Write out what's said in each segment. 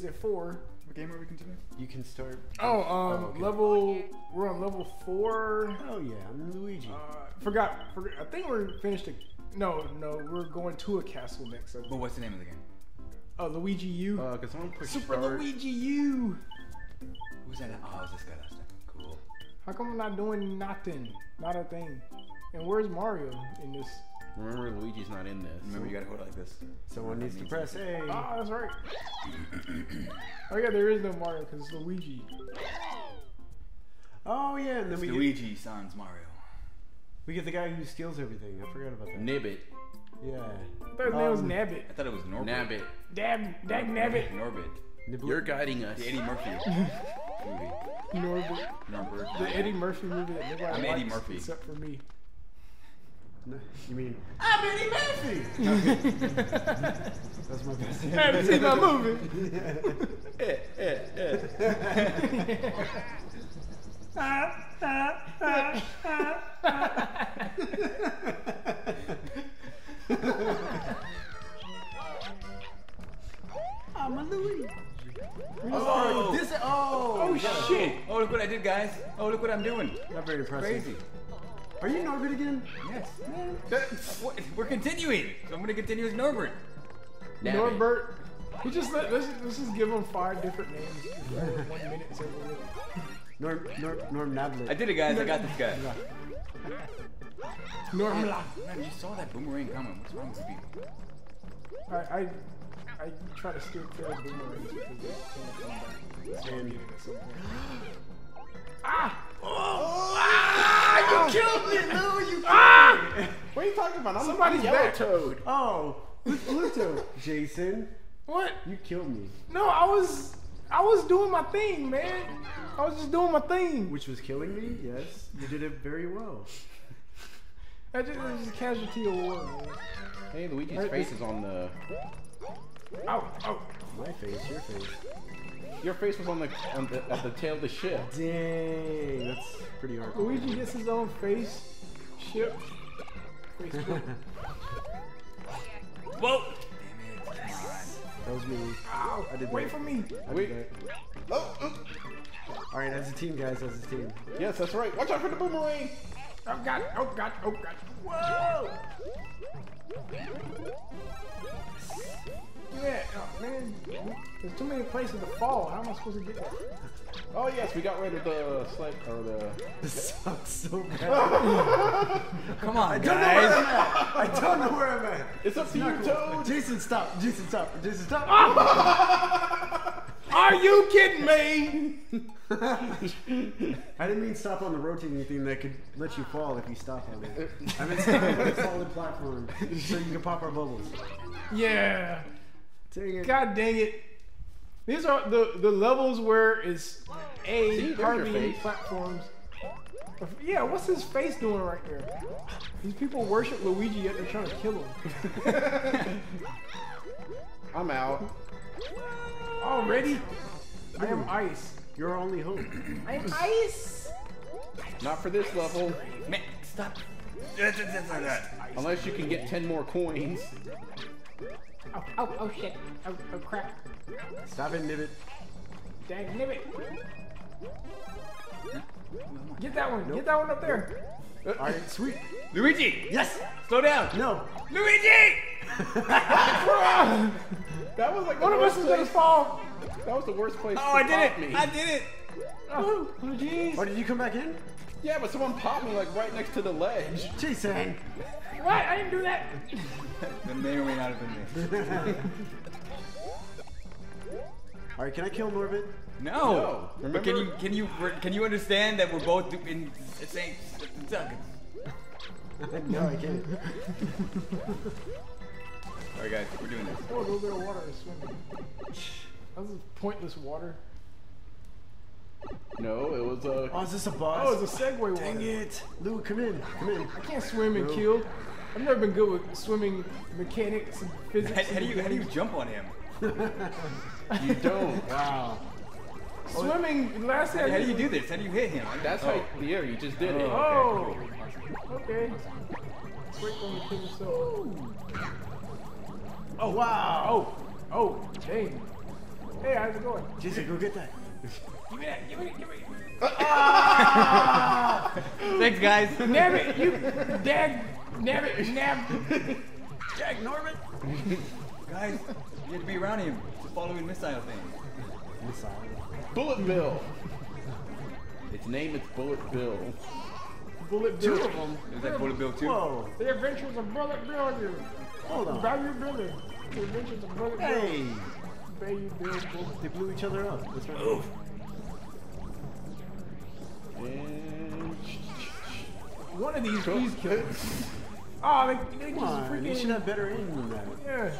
Is it four? What game are we continuing? You can start. Oh, um, okay. level. We're on level four. Oh yeah, I'm Luigi. Uh, forgot, forgot. I think we're finished. A, no, no, we're going to a castle next. I But think. what's the name of the game? Uh, Luigi U. Uh, cause someone push Super start. Luigi U. Who's that? Oh, it's this guy last time. Cool. How come I'm not doing nothing? Not a thing. And where's Mario in this? Remember, Luigi's not in this. Remember, you gotta hold it like this. Someone needs to press A. Ah, that's right. oh yeah, there is no Mario because it's Luigi. Oh yeah, and then It's we get, Luigi Sans Mario. we get the guy who steals everything. I forgot about that. Nibbit. Yeah. I thought his name was Um, Nabbit. I thought it was Norbit. Nabbit. Dab, dag Nabbit. Norbit. Nibbler. You're guiding us. The Eddie Murphy movie. Norbit. Norbert. The Eddie Murphy movie that nobody I'm Eddie Murphy. except for me. No, you mean I'm Eddie Murphy? That's my best. Haven't seen my movie. Eh, eh, eh. I'm a Luigi. Oh, This. Oh. Oh shit! oh, look what I did, guys. Oh, look what I'm doing. Not very impressive. Crazy. Are you Norbert again? Yes. What- We're continuing. So I'm gonna continue as Norbert. Nabbit. Norbert. He just let, let's, let's just give him five different names. Every one minute is over. Norm Norm Norm Nablet. I did it, guys. I got this guy. Normla. Man, you saw that boomerang coming. What's wrong with people? I, I I try to steer clear of boomerangs because they tend to come back. So I'll get it at some point. Ah! Ah, you killed me, Lou. You Ah! What are you talking about? I'm Somebody's I'm back. Toad. Oh, Pluto. Jason, What? you killed me. No, I was I was doing my thing, man. I was just doing my thing. Which was killing me. Yes, you did it very well. I just, it was just a casualty of war, man. Hey, Luigi's Right, face is on the. Ow, ow. My face, your face. Your face was on the on the at the tail of the ship. Dang, that's pretty hard. Luigi gets his own face. Ship. Facebook. Whoa! Damn it. That was me. Ow. I did Wait that. for me. I Wait. did that. Oh, oh. All right, as a team, guys, as a team. Yes, that's right. Watch out for the boomerang. Oh god, oh god, oh god. Whoa! Yeah, oh man. There's too many places to fall. How am I supposed to get there? Oh yes, we got rid of the sled or the. This sucks so bad. Come on, I don't know where. I'm at. I don't know where I'm at. It's up to you, cool. Toad. Jason, stop. Jason, stop. Jason, stop. Ah! Are you kidding me? I didn't mean stop on the rotating thing that could let you fall if you stop on it. I meant stop on a solid platform so you can pop our bubbles. Yeah. Dang it. God dang it. These are the the levels where it's a See, there's hardly any platforms. Yeah, what's his face doing right there? These people worship Luigi yet they're trying to kill him. I'm out. Already? I am ice. Your only hope. I am ice. Not for this level. Man, stop. Unless you can get 10 more coins. Oh, oh, oh shit. Oh, oh crap. Stop it, Nibbit. Dang nibbit. Get that one. Get that one up there. Uh, All right, sweet. Luigi! Yes. Slow down! No. Luigi! That was like One the of us worst is gonna place. fall. That was the worst place. Oh, to I did it! Me. I did it! Oh, oh jeez. Oh, did you come back in? Yeah, but someone popped me like right next to the ledge. Jason. What? I didn't do that. That may or may not have been me. All right, can I kill Norbit? No! No, But can you can you can you understand that we're both in the same seconds? no, I can't. Alright guys, we're doing this. Oh, a little bit of water is swimming. That was pointless water. No, it was a. Oh, is this a boss? Oh, it's a Segway water. Dang it. Lou, come in. Come in. I can't swim and No. kill. I've never been good with swimming mechanics and physics. how do you how do you jump on him? you don't. Wow. Swimming, last How, time how do you do this? How do you hit him? That's how. Yeah, you just did it. Oh, okay. Wait for him to kill himself. Oh wow! Oh, oh, dang. Hey, how's it going? Jason, go get that. Give me that, give me that, give me ah! Thanks, guys. that. Nab it, you, dag, nab it, nab. Jack Norman! guys, you have to be around him It's follow following missile thing. Missile. Bullet Bill. Its name is Bullet Bill. Bullet Bill. Two of them. Is that Bullet Bill too? Whoa! The Adventures of Bullet Bill. here. Hold on. Bayou Billy. The Adventures of Bullet Hey! Bill. Bayou Bill. Bullet. They blew each other up. That's right. And One of these, please kill. It. Oh, they, they Come just on, you should freaking. have better aim than that. Yeah.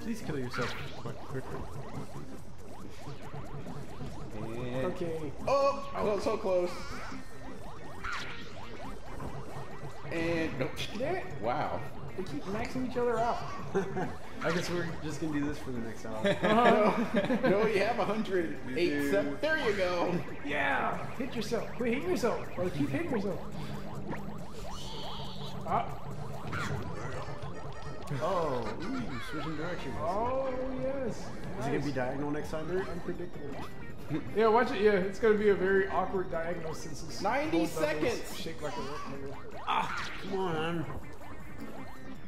Please kill yourself quick, quicker. and Okay. oh, I was so close. And nope. Damn it. Wow. They keep maxing each other out. I guess we're just gonna do this for the next hour. Uh-huh. No, you have 108 sep- There you go. yeah. Hit yourself. Quit hitting yourself. Or keep hitting yourself. Ah. Oh, ooh, switching directions. Oh, yes. Is it gonna be diagonal next time, Bert? unpredictable. yeah, watch it. Yeah, it's gonna be a very awkward diagonal since it's 90 seconds. Shake like a rectangle. Ah, come on.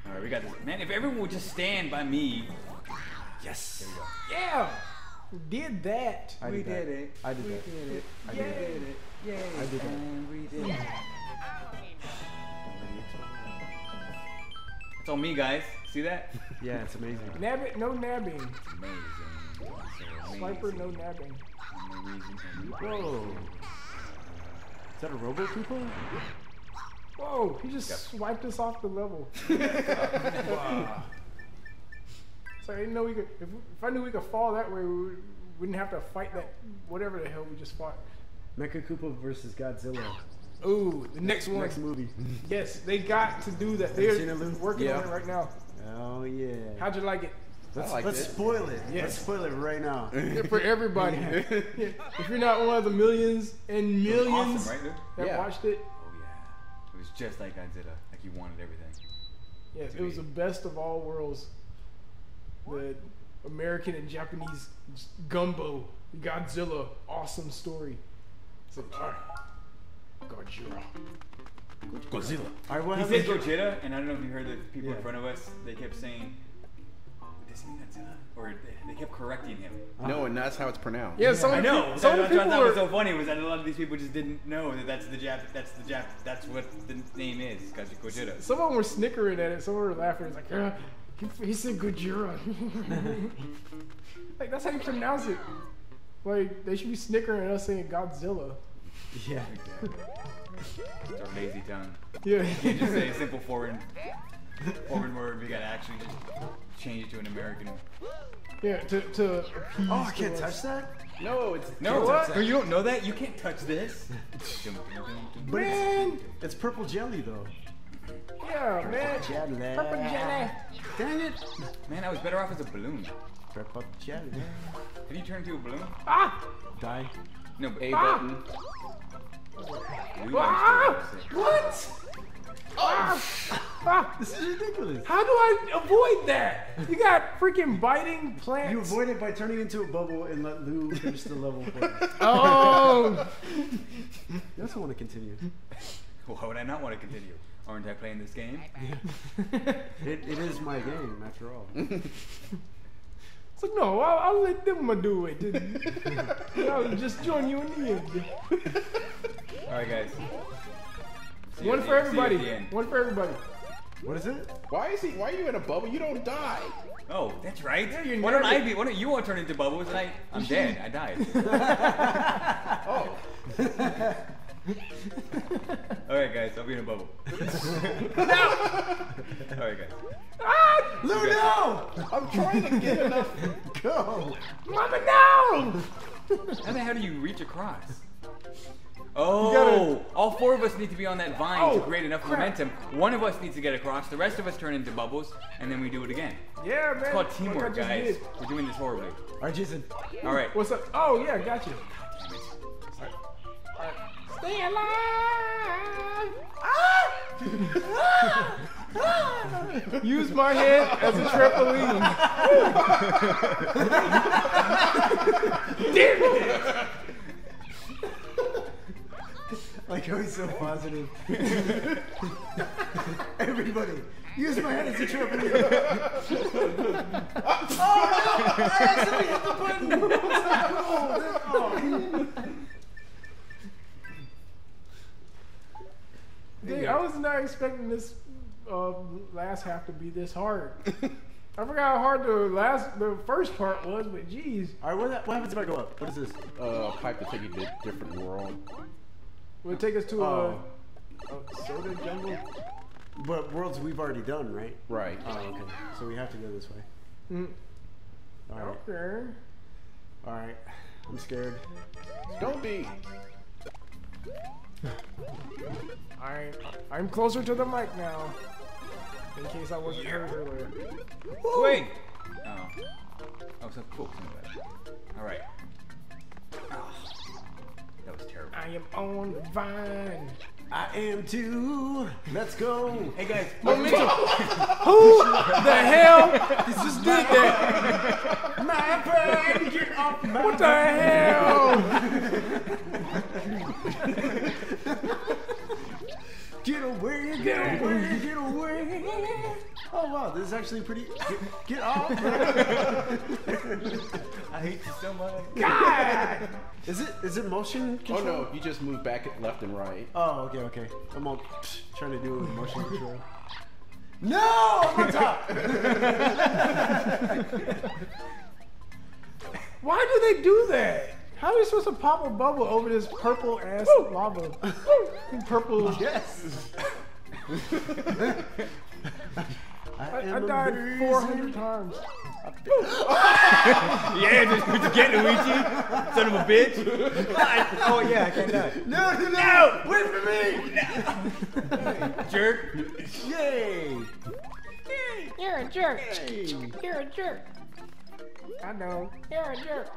All right, we got this. Man, if everyone would just stand by me. Yes. There we go. Yeah, we did that. I did that. it. I did that. did it. I did that. it. Yay. I did that. And we did it. It's on me, guys. See that? Yeah, it's amazing. Nab it, no nabbing. Amazing. So Sniper, amazing. no nabbing. Amazing. Whoa. Is that a Robo Koopa? Whoa, he just swiped us off the level. So I didn't know we could. If, if I knew we could fall that way, we would- wouldn't have to fight that whatever the hell we just fought. Mecha Koopa versus Godzilla. Ooh, the next one. Next movie. Yes, they got to do that. They're seen it, Lou? working on it right now. Oh yeah. How'd you like it? Let's, liked let's spoil it. Yes. Let's spoil it right now. For everybody. if you're not one of the millions and millions awesome, right, that Yeah. watched it, Oh yeah. It was just like Godzilla. Like you wanted everything. yes, it was the best of all worlds. The American and Japanese gumbo, Godzilla, awesome story. So, Godzilla. Godzilla. All right, what He happens? said Gojira, and I don't know if you heard the people Yeah. in front of us. They kept saying, "Does he mean Godzilla?" Or they, they kept correcting him. No, and that's how it's pronounced. Yeah, some I of the know. peop- That's some what of the I people thought was so funny was that a lot of these people just didn't know that that's the Jap. That's the Jap. That's what the name is. Gojira. Some of them were snickering at it. Some were laughing. It's like, yeah, he, he said Gojira. like that's how you pronounce it. Like they should be snickering at us saying Godzilla. Yeah. It's our lazy tongue. Yeah. You can't just say a simple foreign foreign word. We gotta actually just change it to an American. yeah. To to appease. Oh, I can't the- touch that. No, it's No, What? Oh, you don't know that. You can't touch this. But Man, it's, it's purple jelly though. yeah, man. Jelly. Purple jelly. Dang it. Man, I was better off as a balloon. Purple jelly. Have you turned into a balloon? Ah! Die. No, A Ah! button. Blue Ah! What? Ah! Ah! This is ridiculous. How do I avoid that? You got freaking biting plants. You avoid it by turning into a bubble and let Lou finish the level. Oh! You also want to continue. Why would I not want to continue? Aren't I playing this game? It, it is my game, after all. So no, I'll, I'll let them do it. I'll just join you in the end. All right, guys. See One for the- see you at everybody. the. One for everybody. What is it? Why is he? Why are you in a bubble? You don't die. Oh, that's right. Yeah, you're why don't I be? Why don't you all turn into bubbles? And I, I'm dead. I died. Oh, all right, guys. I'll be in a bubble. no! all right, guys. Ah! Lou, no! I'm trying to get enough. Go! Mama, no! How the hell do you reach across? Oh, gotta- all four of us need to be on that vine to Oh, create enough crap. momentum. One of us needs to get across. The rest of us turn into bubbles, and then we do it again. Yeah, man. It's called teamwork, guys. did. We're doing this horribly. All right, Jason. All right. What's up? Oh, yeah, got you. Stay alive! Ah! Use my head as a trampoline. Damn it! Like how he's so positive. Everybody, use my head as a trampoline. oh no! I accidentally hit the button. Oh, Dang, I was not expecting this uh, last half to be this hard. I forgot how hard the last, the first part was, but geez, All right, what, what happens if I go up? What is this? Uh, pipe to take you to a different world. will it take us to Oh. a, a soda jungle? But worlds we've already done, right? Right. Oh, okay. So we have to go this way. Mm. All right. Okay. All right. I'm scared. Don't be. I, I'm closer to the mic now. In case I wasn't heard earlier. Wait. Oh. Oh, so cool. All right. Ah, that was terrible. I am on the vine. I am too. Let's go. Hey guys, Momentum. Who the hell just did that? My brain, get off my What the hell? Get away, get away, get away. Oh wow, this is actually pretty. Get, get off. I hate you so much. God! Is it is it motion oh, control? Oh control? no, you just move back left and right. Oh, okay, okay. I'm all trying to do it with motion control. No, I'm on top. Why do they do that? How are you supposed to pop a bubble over this purple ass lava? purple. yes. I, am I died 400 times. Yeah, just, just get Luigi, son of a bitch. Oh yeah, I can't die. No, no, no! Wait for me! Jerk. Yay! You're a jerk. Yay! You're a jerk. I know. You're a jerk.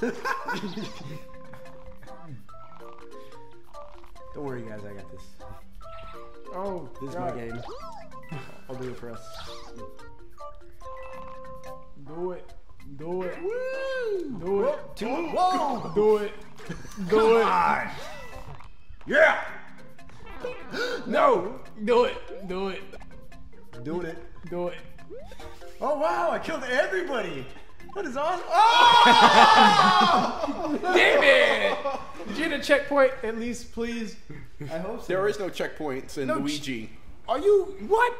Don't worry, guys. I got this. Oh, This is my game. I'll do it for us. Do it. Do it. Do it. Two. Whoa! Do it. Do it. Yeah! No. Do it. Do it. Doing it. Do it. Oh wow! I killed everybody. That is awesome. Oh! Damn it! Did you get a checkpoint at least, please? I hope so. There is no checkpoints in No ch- Luigi. Are you what?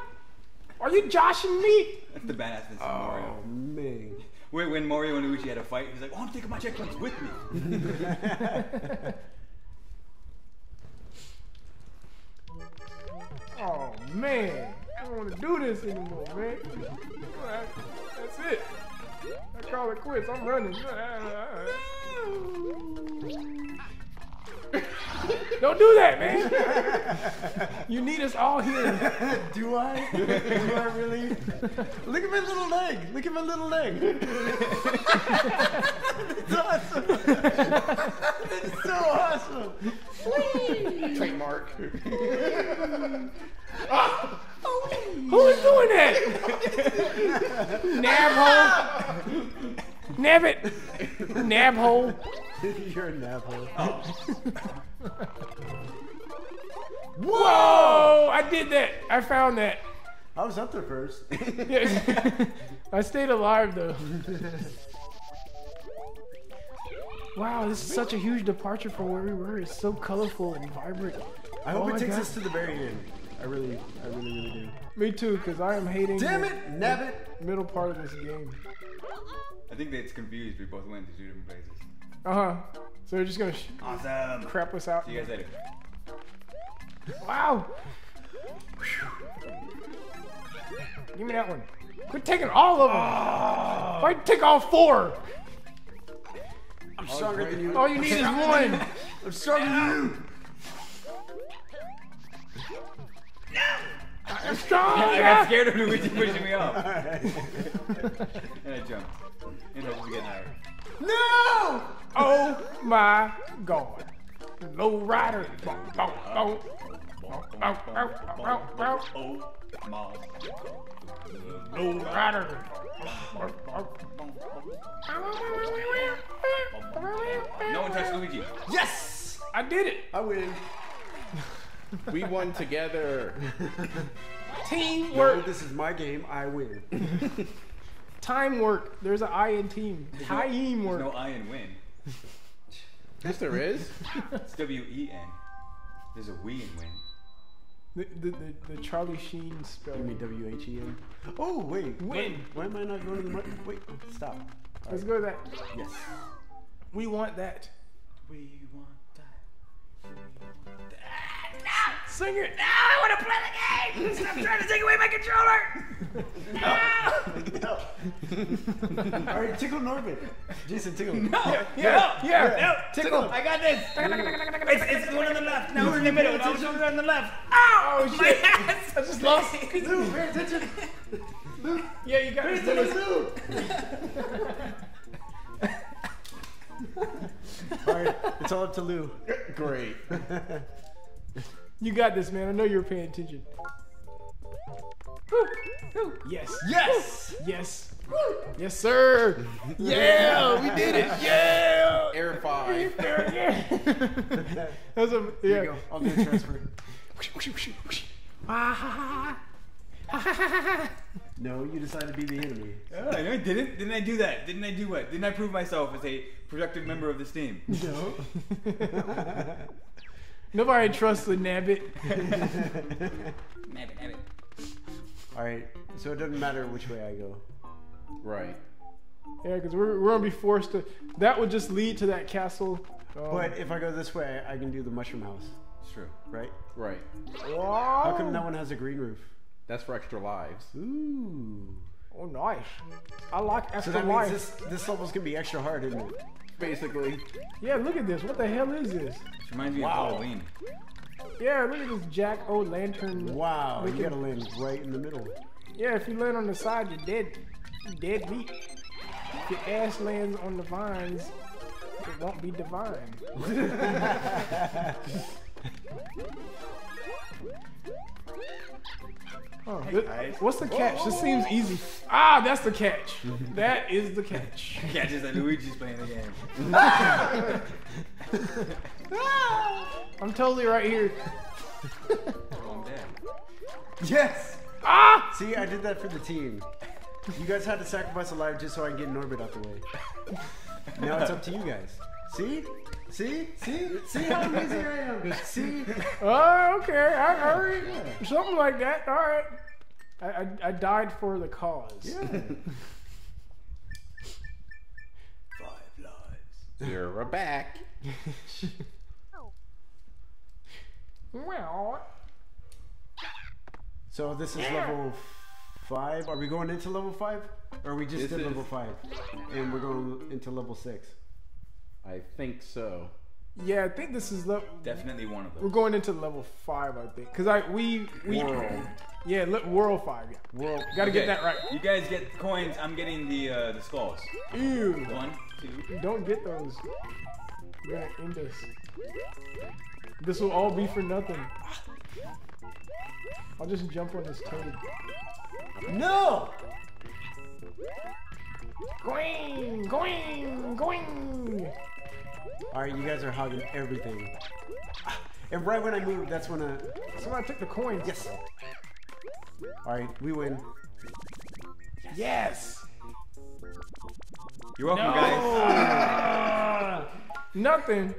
Are you joshing me? That's the badassness of Oh Mario. man. When, when Mario and Luigi had a fight, he's like, "Oh, I'm taking my checkpoints with me." Oh man, I don't want to do this anymore, man. Alright, That's it. I call it quits. I'm running. Don't do that, man. You need us all here. Do I? Do I really? Look at my little leg. Look at my little leg. It's awesome. It's so awesome. Trademark. Ah! Who is doing that? Nab hole. Nab it. Nab hole. You're a napple. Whoa! I did that. I found that. I was up there first. I stayed alive though. Wow, this is such a huge departure from where we were. It's so colorful and vibrant. I hope Oh it takes God. us to the very end. I really, I really, really do. Me too, because I am hating Damn the it, Nabbit! middle part of this game. I think that's confused. We both went to two different places. Uh huh. So they're just gonna Awesome. crap us out. See you guys later. Wow. Give me that one. Quit taking all of them. Why take all four? I'm stronger than you. All you need is one. I'm stronger than you. I'm strong. I got scared of Luigi pushing me off, Alright. and I jumped. And I was getting higher. No! Oh my god. Low rider. Oh, my. No rider. No one touched Luigi. Yes! I did it. I win. We won together. No, Teamwork. this is my game. I win. Time work. There's an I in team. There's Time work. no I in win. Yes, there is. It's W E N. There's a we in win. The, the, the, the Charlie Sheen You mean. W H E N? Oh wait, Win. Why, why am I not going to the mud? Wait, stop. Let's go to that. Yes. We want that. We want Sing it. No, I want to play the game! Stop trying to take away my controller! No! no. All right, tickle Norbit. Jason, tickle. him. No! Yeah, no, yeah. No! Tickle. I got this! Mm. it's, it's the one on the left. Now we're in the middle. Now we're on the left. Ow! Oh, My shit. ass! I just lost. Lou, pay attention. Lou. Yeah, you got Pay this. attention, Lou. All right, it's all up to Lou. Great. You got this, man. I know you're paying attention. Woo, woo. Yes. Yes. Yes. Yes, sir. Yeah, we did it. Yeah. Air five. Yeah. That's a There yeah. you go. I'll do a transfer. No, you decided to be the enemy. Oh, no, I didn't. Didn't I do that? Didn't I do what? Didn't I prove myself as a productive member of this team? No. Nobody trusts the nabbit. Nabbit, nabbit. All right, so it doesn't matter which way I go. Right. Yeah, because we're, we're gonna be forced to. That would just lead to that castle. Um, But if I go this way, I can do the mushroom house, It's true. right? Right. How come that one has a green roof? That's for extra lives. Ooh. Oh, nice. I like extra lives. So extra that life. means this this level's gonna be extra hard, isn't it? Basically. Yeah, look at this. What the hell is this? Which reminds me Wow. of Halloween. Yeah, look at this Jack O' Lantern. Wow, you Looking- gotta land right in the middle. Yeah, if you land on the side, you're dead. You're dead meat. If your ass lands on the vines, it won't be divine. Oh, thi- what's the catch? This seems easy. Ah, that's the catch. that is the catch. Catch is that Luigi's playing the game. I'm totally right here. Oh, I'm dead. Yes. Ah! See, I did that for the team. You guys had to sacrifice a life just so I can get Norbit out the way. Now it's up to you guys. See? See? See? See how amazing I am? See? Oh, okay. I, all right. Something like that. All right. I, I, I died for the cause. Yeah. Five lives. You're back. Well, So this is level five. Are we going into level five? Or we just This did is- level five? And we're going into level six. I think so. yeah, I think this is the. Definitely one of them. We're going into level five, I think, because I we we World. yeah li- world five. Yeah, World. gotta Okay, get that right. You guys get the coins. I'm getting the uh, the skulls. Ew, One, two. don't get those. We're gonna end this. This will all be for nothing. I'll just jump on this toad. No! Going, going, going. Alright, you guys are hogging everything. And right when I move, that's when I. Somebody took the coins. Yes! Alright, we win. Yes. You're welcome, guys. Ah, nothing.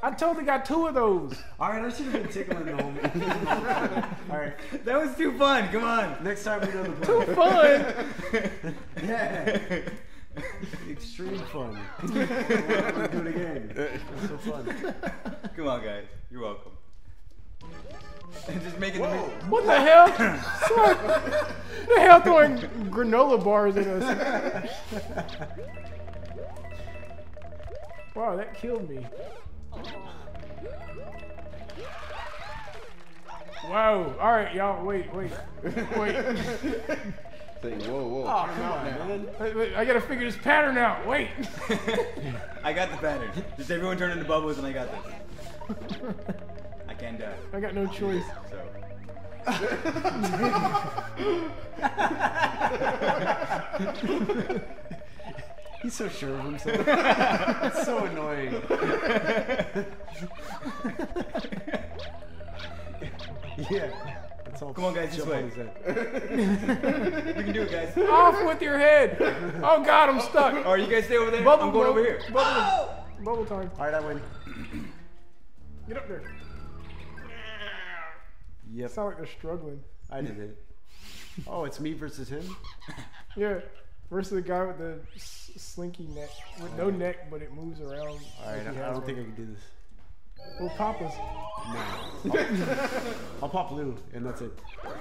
I totally got two of those. Alright, I should have been tickling the homie. Alright, That was too fun. Come on. next time we know the Too plan. fun. Yeah! Extreme fun. We're gonna do it again. It's so fun. Come on, guys. You're welcome. And just making the. What the hell? Someone, the hell throwing granola bars at us? Wow, that killed me. Whoa! All right, y'all. Wait, wait, wait. Say, whoa, whoa. Oh, turn come on, now. man. Wait, wait, I gotta figure this pattern out. Wait. I got the pattern. Just everyone turn into bubbles, and I got this. I can't die. I got no choice. So. He's so sure of himself. it's so annoying. yeah. That's all Come on, guys, this jump way. on his. We can do it, guys. Off with your head! Oh God, I'm stuck. All right, you guys stay over there. Bubble, I'm going bubble, over here. Bubble, bubble time. All right, I win. Get up there. Yep. Sound like they're struggling. I did it. Oh, it's me versus him? Yeah. Versus the guy with the s- slinky neck, with no neck, but it moves around. All right, I, I don't think I can do this. Well, Papa's. No. I'll pop Lou, and that's it.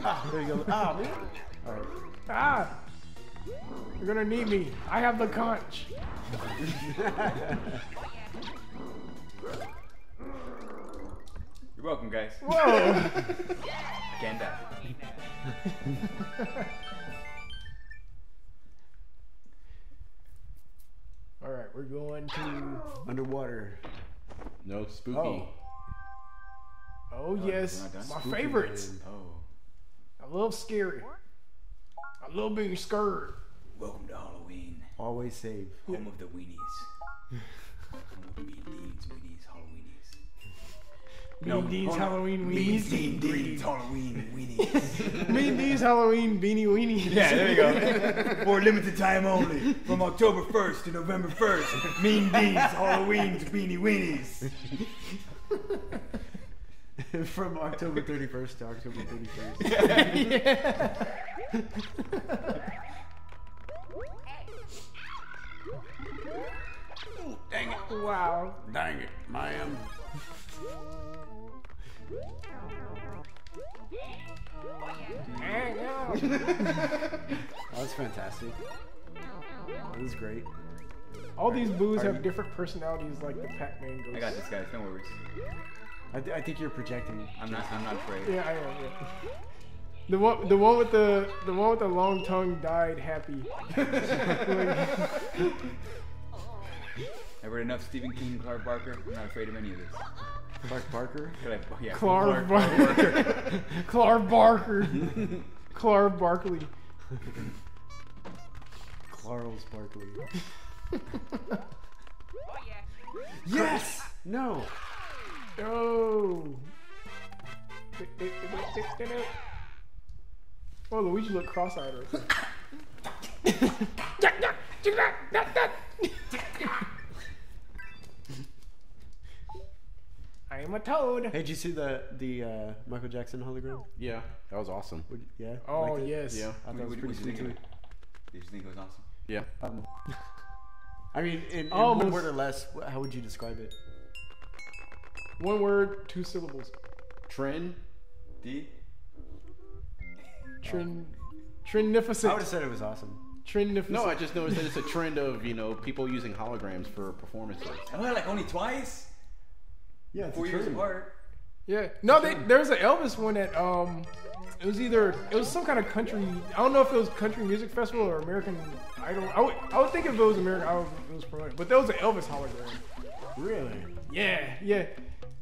Ah, there you go. Ah, man. All right. Ah! You're gonna need me. I have the conch. You're welcome, guys. Whoa! I can die. All right, we're going to. Underwater. No spooky. Oh. Oh yes, we're not done? my Spooky favorites. Man. Oh. I love scary. I love being scared. Welcome to Halloween. Always save. Home of the weenies. Home of the mean deeds, weenies, Mean Deeds hold on. Halloween weenies. Mean Deeds, Halloween, weenies. Mean Deeds Halloween beanie weenies. yeah, there you go. For a limited time only. From October 1st to November 1st. Mean Deeds, Halloween, beanie weenies. From October 31st to October 31st. dang it Wow. Dang it, man. That was fantastic. That was great. All these boos have you- different personalities, like the Pac-Man ghost. I got this, guys. Don't worry. I, th- I think you're projecting. I'm not. I'm not afraid. Yeah, I am. Yeah. The one, the one with the, the one with the long tongue died happy. I've read enough Stephen King, Clark Barker. I'm not afraid of any of this. Clark Barker. Could I, yeah, Clark Barker. Clark Barker. Clark Barkley. Clarles Barkley. yes! No! Oh. Oh, Luigi looked cross-eyed right there. I am a toad. Hey, did you see the the uh, Michael Jackson hologram? Yeah, that was awesome. Would, yeah. Oh liked it? yes. Yeah. I thought it was pretty what did you sweet think of too. it? Did you think it was awesome? Yeah. Um, I mean, in, in Almost. one word or less, how would you describe it? One word, two syllables. Trend. D. Trin, I trinificent. would have said it was awesome. Trinificent. No, I just noticed that it's a trend of you know people using holograms for performances. Oh, like only twice. Yeah, it's Four a years trend. apart. Yeah. No, they, there was an Elvis one that um, it was either it was some kind of country. I don't know if it was country music festival or American Idol. I would, I would think if it was American Idol, it was promoted. But there was an Elvis hologram. Really? Yeah, yeah.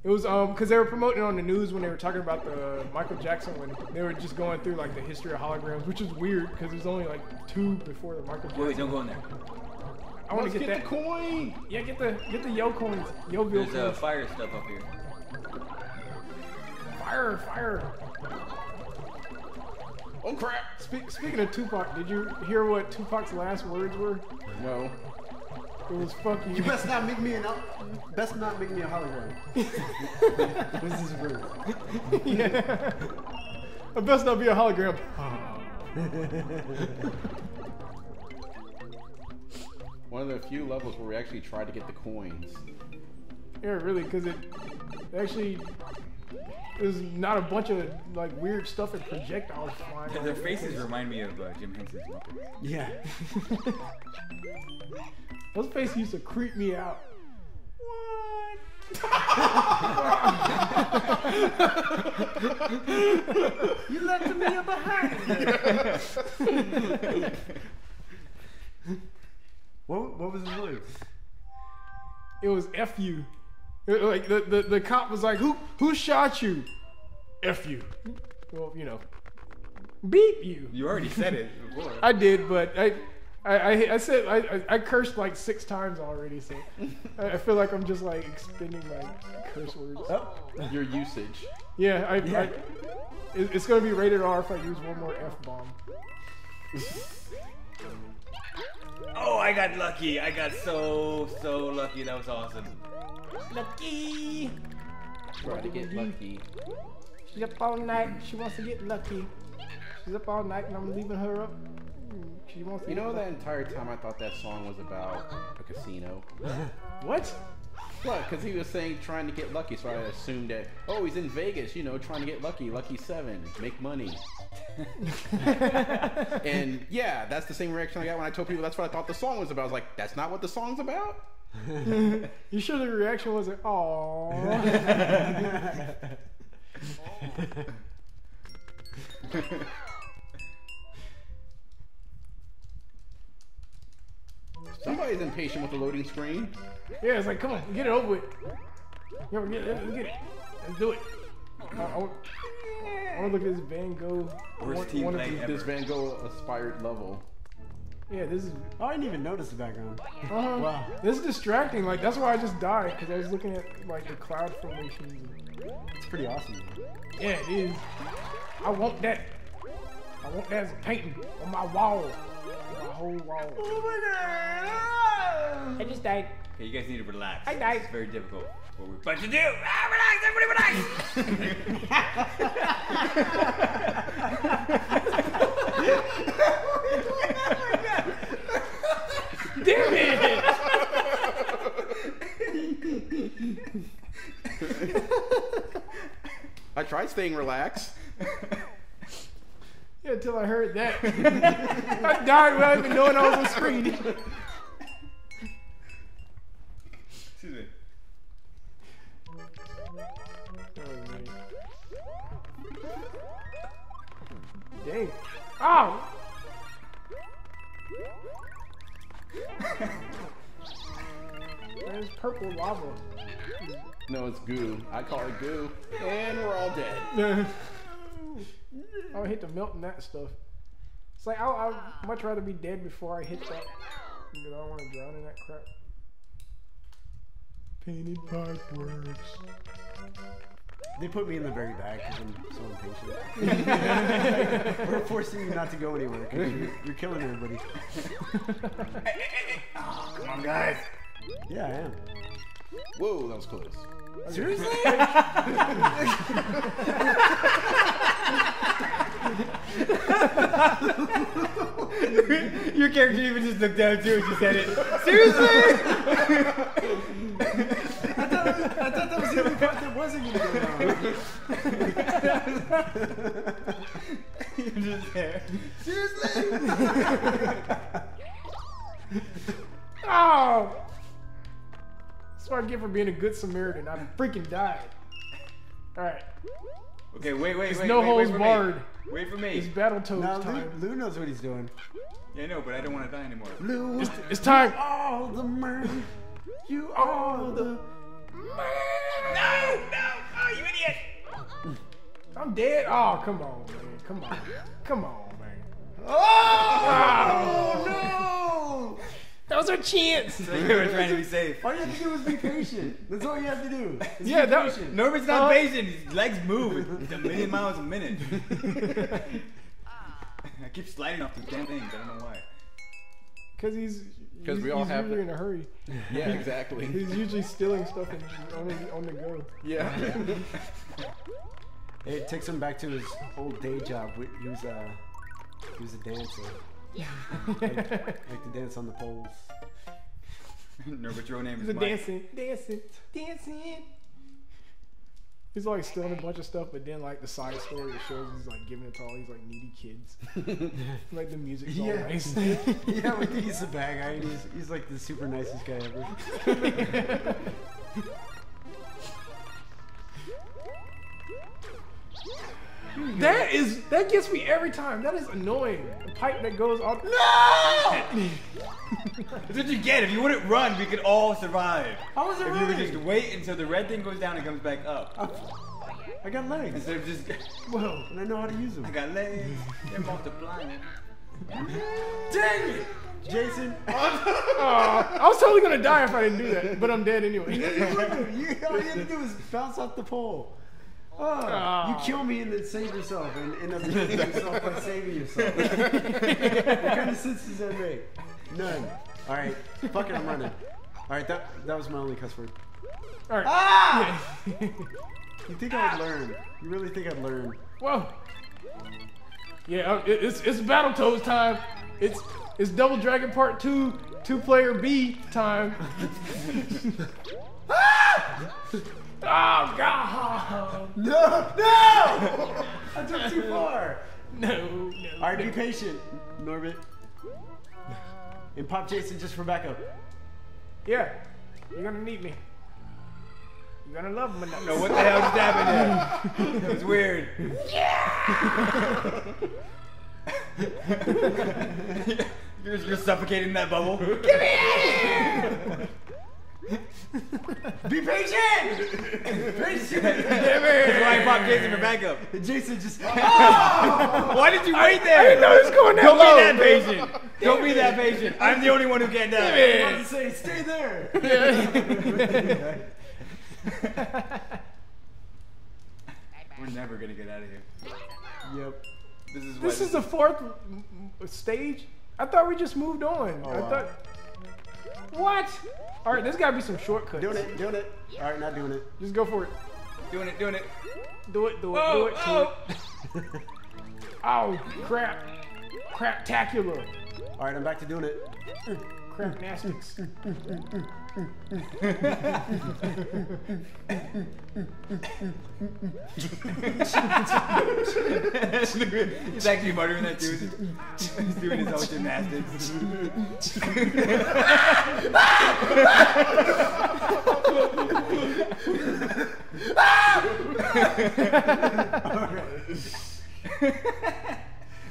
It was um because they were promoting it on the news when they were talking about the Michael Jackson when they were just going through like the history of holograms, which is weird because there's only like two before the Michael Jackson. Wait, wait, don't go in there. I want to get, get that the coin. Yeah, get the get the yo coins, yo bill There's uh, fire stuff up here. Fire, fire. Oh crap! Spe- speaking of Tupac, did you hear what Tupac's last words were? No. It was "fuck you." You best not make me an al- best not make me a hologram. this is word? yeah. I best not be a hologram. One of the few levels where we actually tried to get the coins. Yeah, really, because it actually there's not a bunch of like weird stuff and projectiles flying. all Their faces place. remind me of uh, Jim Henson's Muppets. Yeah. Those faces used to creep me out. What? you left me behind. what what was his voice? It was F you. Like the, the, the cop was like, "Who who shot you? F you." Well, you know, beep you. You already said it before. I did, but I. I, I, I said I, I- I cursed like six times already, so I, I feel like I'm just like expending my curse words. Oh, Your usage. Yeah, I, Yeah. I it- it's gonna be rated R if I use one more f bomb. Oh, I got lucky. I got so, so lucky. That was awesome. Lucky. Try to get lucky. She's up all night. She wants to get lucky. She's up all night, and I'm leaving her up. She wants. To You know, that entire time I thought that song was about a casino. what? What? Because he was saying trying to get lucky, so I assumed that, oh, he's in Vegas, you know, trying to get lucky, lucky seven, make money. and yeah, that's the same reaction I got when I told people that's what I thought the song was about. I was like, that's not what the song's about? You sure the reaction wasn't? Aww. Somebody's impatient with the loading screen. yeah, it's like, come on, get it over with. On, get it, let's get it. Let's do it. Uh, I, I, want, to look at this Van Gogh. I Worst want- team one of play these- ever. This Van Gogh aspired level. Yeah, this is. oh, I didn't even notice the background. Uh-huh. Wow. This is distracting. Like that's why I just died because I was looking at like the cloud formations. It's pretty awesome. though. Yeah, it is. I want that. I want that as a painting on my wall. My whole wall. Oh my god! I just died. Okay, you guys need to relax. I died. It's very difficult. What we're about to do. Ah, relax, everybody, Damn it! I tried staying relaxed. Yeah, until I heard that. I died without even knowing I was on screen. Excuse me. Dang. Oh! There's purple lava. No, it's goo. I call it goo. And we're all dead. I would hit the melt in that stuff. It's like I I'd much rather be dead before I hit that. Because I don't want to drown in that crap. Painted Pipeworks. They put me in the very back because I'm so impatient. We're forcing you not to go anywhere 'cause you're, you're killing everybody. Come on, guys. Yeah, I am. Whoa, that was close. Seriously? Your character even just looked down too and just said it. Seriously? I thought that was the only part that wasn't going to go down. You're just there. Seriously? oh! That's what I get for being a good Samaritan. I freaking died. Alright. Okay, wait, wait, It's wait. no wait, holds wait for barred. Me. Wait for me. It's Battletoads Now, Lou, time. Lou knows what he's doing. Yeah, I know, but I don't want to die anymore. Lou, It's, it's time. all the murder. You oh, are the. No, no! Oh, you idiot! I'm dead. Oh, come on, man. Come on. Come on, man. Oh, ah. no! That was our chance. So you were trying to be safe. All you have to do is be patient. That's all you have to do. is Yeah, be that was. patient. Norman's not Uh, patient. His legs move. It's a million miles a minute. I keep sliding off the damn things. I don't know why. Because he's because we all he's have usually the- in a hurry. Yeah, exactly. He's usually stealing stuff and on the, on the go. Yeah. It takes him back to his old day job. He was a, he was a dancer. Like, like to dance on the poles. Norbert, your name is a Mike. dancing, dancing, dancing. He's like stealing a bunch of stuff, but then like the side story it shows he's like giving it to all these like needy kids. like the music's all Yeah. nice. yeah, we think he's the bad guy. He's, he's like the super nicest guy ever. That is that gets me every time. That is annoying. The pipe that goes on. That's what you get. If you wouldn't run, we could all survive. How was it If you would just wait until the red thing goes down and comes back up. I got legs, Instead of just, Whoa. and I know how to use them. I got legs. They're multiplying. Dang it, Jason! I was totally gonna die if I didn't do that, but I'm dead anyway. you, all you had to do was bounce off the pole. Oh, you kill me and then save yourself, and end up killing yourself by saving yourself. what kind of sense does that make? None. All right, fuck it, I'm running. All right, that that was my only cuss word. All right. Ah! You think I'd learn? You really think I'd learn? Whoa. Yeah, uh, it's it's Battletoads time. It's it's Double Dragon Part Two, two player B time. Oh God! No, no! I took too far. No, no. All right, be patient, Norbit. And pop Jason just for backup. Yeah, you're gonna need me. You're gonna love me. No, what the hell just happened there? That was weird. you're, you're suffocating in that bubble. Be patient! patient! That's why I popped Jason for backup. And Jason just. Oh! Why did you wait there? I didn't know it was going that Don't low. be that patient. Don't be that patient. I'm the only one who can't I die. was about to say, stay there. We're never gonna get out of here. Yep. This is This what- is the fourth m- m- stage. I thought we just moved on. Oh, I wow. thought. What? All right, there's gotta be some shortcuts. Doing it, doing it. All right, not doing it. Just go for it. doing it, doing it. Do it, do it, Oh, do it, do oh. it. Oh, crap. Craptacular. All right, I'm back to doing it. Crap nastics. He's actually muttering that too. He's doing his own gymnastics.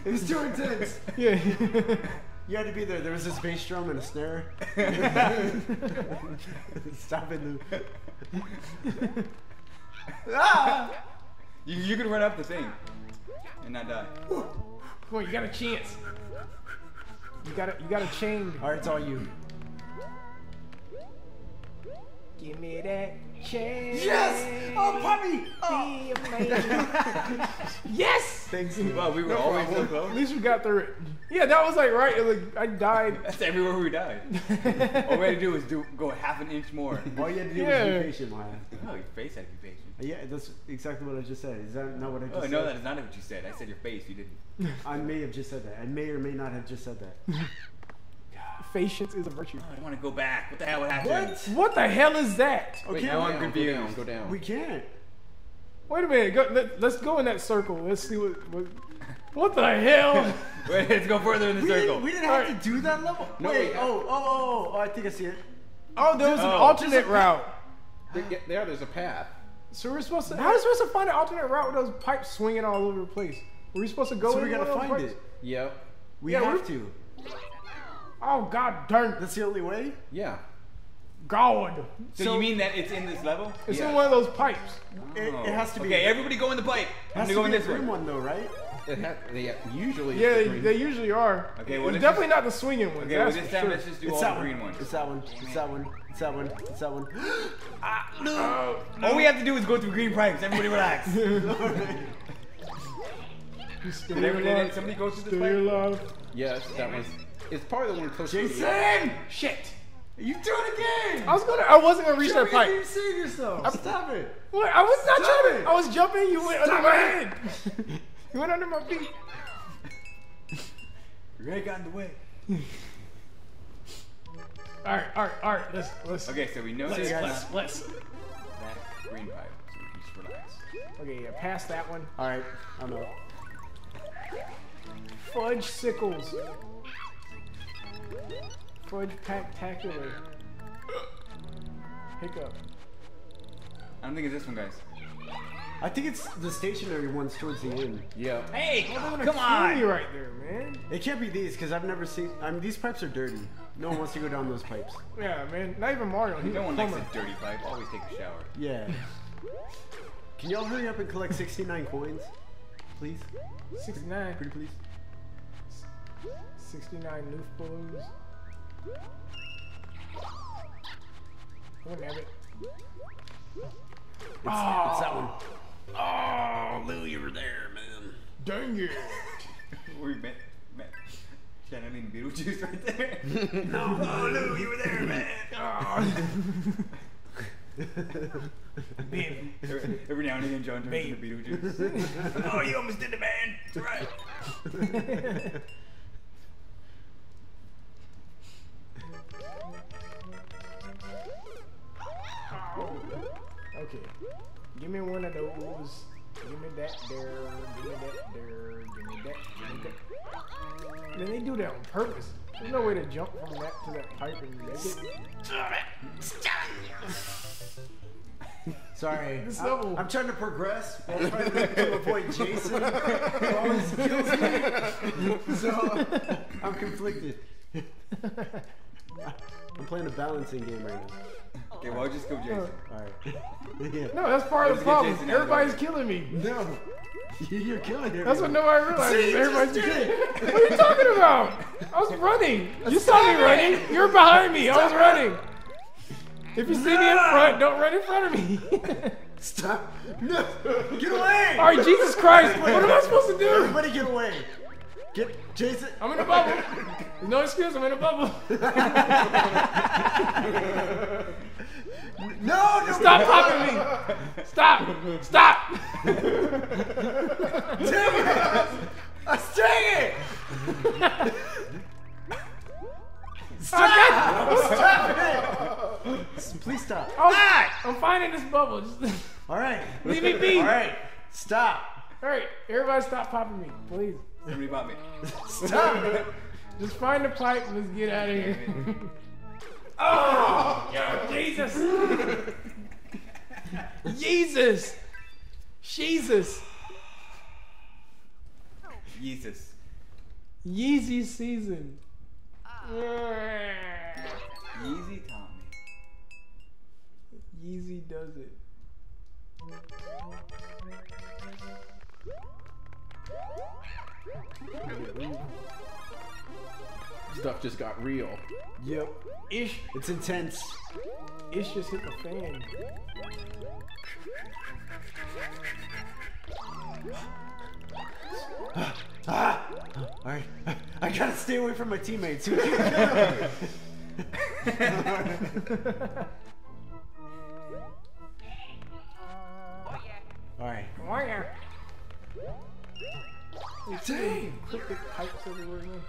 It was too intense. Yeah. You had to be there. There was this bass drum and a snare. Stop it, Lou. ah! You, you can run up the thing and not die. Come on, you got a chance. You got a, you got a chain. All right, it's all you. Give me that chain. Yes! Oh, puppy! Be oh. a yes! Thanks, Lou. Wow, we were always so At least we got through it. Yeah, that was like right. Like I died. That's everywhere we died. All we had to do was do go half an inch more. All you had to do Yeah. was be patient, Maya. Oh, your face had to be patient. Yeah, that's exactly what I just said. Is that not what I just Oh, said? no, that is not what you said. I said your face. You didn't. I may have just said that. I may or may not have just said that. Patience is a virtue. Oh, I want to go back. What the hell happened? What? What the hell is that? Wait, Okay, now I'm I'm confused. Go down, go down. We can't. Wait a minute. Go, let, us go in that circle. Let's see what. What, what the hell? Wait, let's go further in the We circle. didn't, we didn't have Alright. to do that level. No, Wait, oh, oh, oh, oh, I think I see it. Oh, there was an Oh. alternate route. There- yeah, there's a path. So we're supposed to. How are we supposed to find an alternate route with those pipes swinging all over the place? Were we supposed to go? So we gotta one of those find pipes? it. Yep. We Yeah, have to. Oh God darn That's the only way. Yeah. God! So, So- you mean that it's in this level? It's Yeah. in one of those pipes. It, it has to be. Okay, everybody go in the pipe. I'm has gonna to go in be this green one. one though, right? It ha- they, usually. Yeah, they, the they usually are. Okay, well, it's definitely just- not the swinging ones. Okay, well that's this for time sure. let's just do It's all that the one. green ones. It's that one. It's that one. It's that one. It's that one. Ah Oh, All we have to do is go through green pipes. Everybody relax. stay Did everybody- alive. somebody go through this pipe? alive. Yes, that one's. It's probably the one close to the. Jason! Shit! You do it again! I was gonna. I wasn't gonna reach Sure, that you didn't pipe. even save yourself. Stop it. What? I was not Stop jumping. it. I was jumping. You went Stop under my head. you went under my feet. Ray got in the way. All right, all right, all right. Let's let's. Okay, so we know Let's, this let's, let's. that green pipe, so we just relax. Okay, yeah, past that one. All right. I know. Fudge sickles. Fudge pactacular. Hiccup. I don't think it's this one, guys. I I think it's the stationary ones towards the end. Yeah. Hey, oh, They're gonna come on. you right there, man. It can't be these because I've never seen. I mean, these pipes are dirty. No one wants to go down those pipes. Yeah, man. Not even Mario. He's No a one likes plumber. a dirty pipe. Always take a shower. Yeah. Can y'all hurry up and collect 69 coins, please? 69. Pretty please. 69 Noof balloons. Come on, Nabbit. It's, it's that one. Oh, Lou, you were there, man. Dang it. we met, met channeling Beetlejuice right there. no, oh, Lou, you were there, man. Oh. Baby. every, every now and again, John turns into Beetlejuice. oh, you almost did it, man. It's all right. Give me one of those. Give me that there. Give me that there. Give me that. Give me that. Man, they do that on purpose. There's no way to jump from that to that pipe and make it. Sorry. This I- level- I'm trying to progress while trying to, to avoid Jason, who always kills me. So I'm conflicted. I'm playing a balancing game right now. Okay, well, I'll just go Jason. All right. yeah. No, that's part of the Let's get problem. Jason out Everybody's the killing me. No. You're killing him. That's what nobody realizes. See, you Everybody's just killing. it. What are you talking about? I was running. You saw me running. You were behind me. I was running. If you see me in front, don't run in front of me. Stop. No. Get away. All right, Jesus Christ. What am I supposed to do? Everybody get away. Get Jason. I'm in a bubble. There's no excuse. I'm in a bubble. No, no. Stop popping me. Stop. Stop. Damn it. Uh, dang it. I Stop it. Please stop. got, I'm fine in this bubble. Just, All right. leave me be. All right. Stop. All right, everybody stop popping me, please. Somebody bought me. Stop. Just find the pipe and let's get out of here. Oh, oh, yeah, Jesus. Jesus. Jesus. Jesus. Yeezy season. Yeezy taught me. Yeezy does it. Stuff just got real. Yep. Ish, It's intense. Ish just hit the fan. Ah. All right. I gotta stay away from my teammates. All right. Wire. Dang. Cryptic pipes everywhere, man.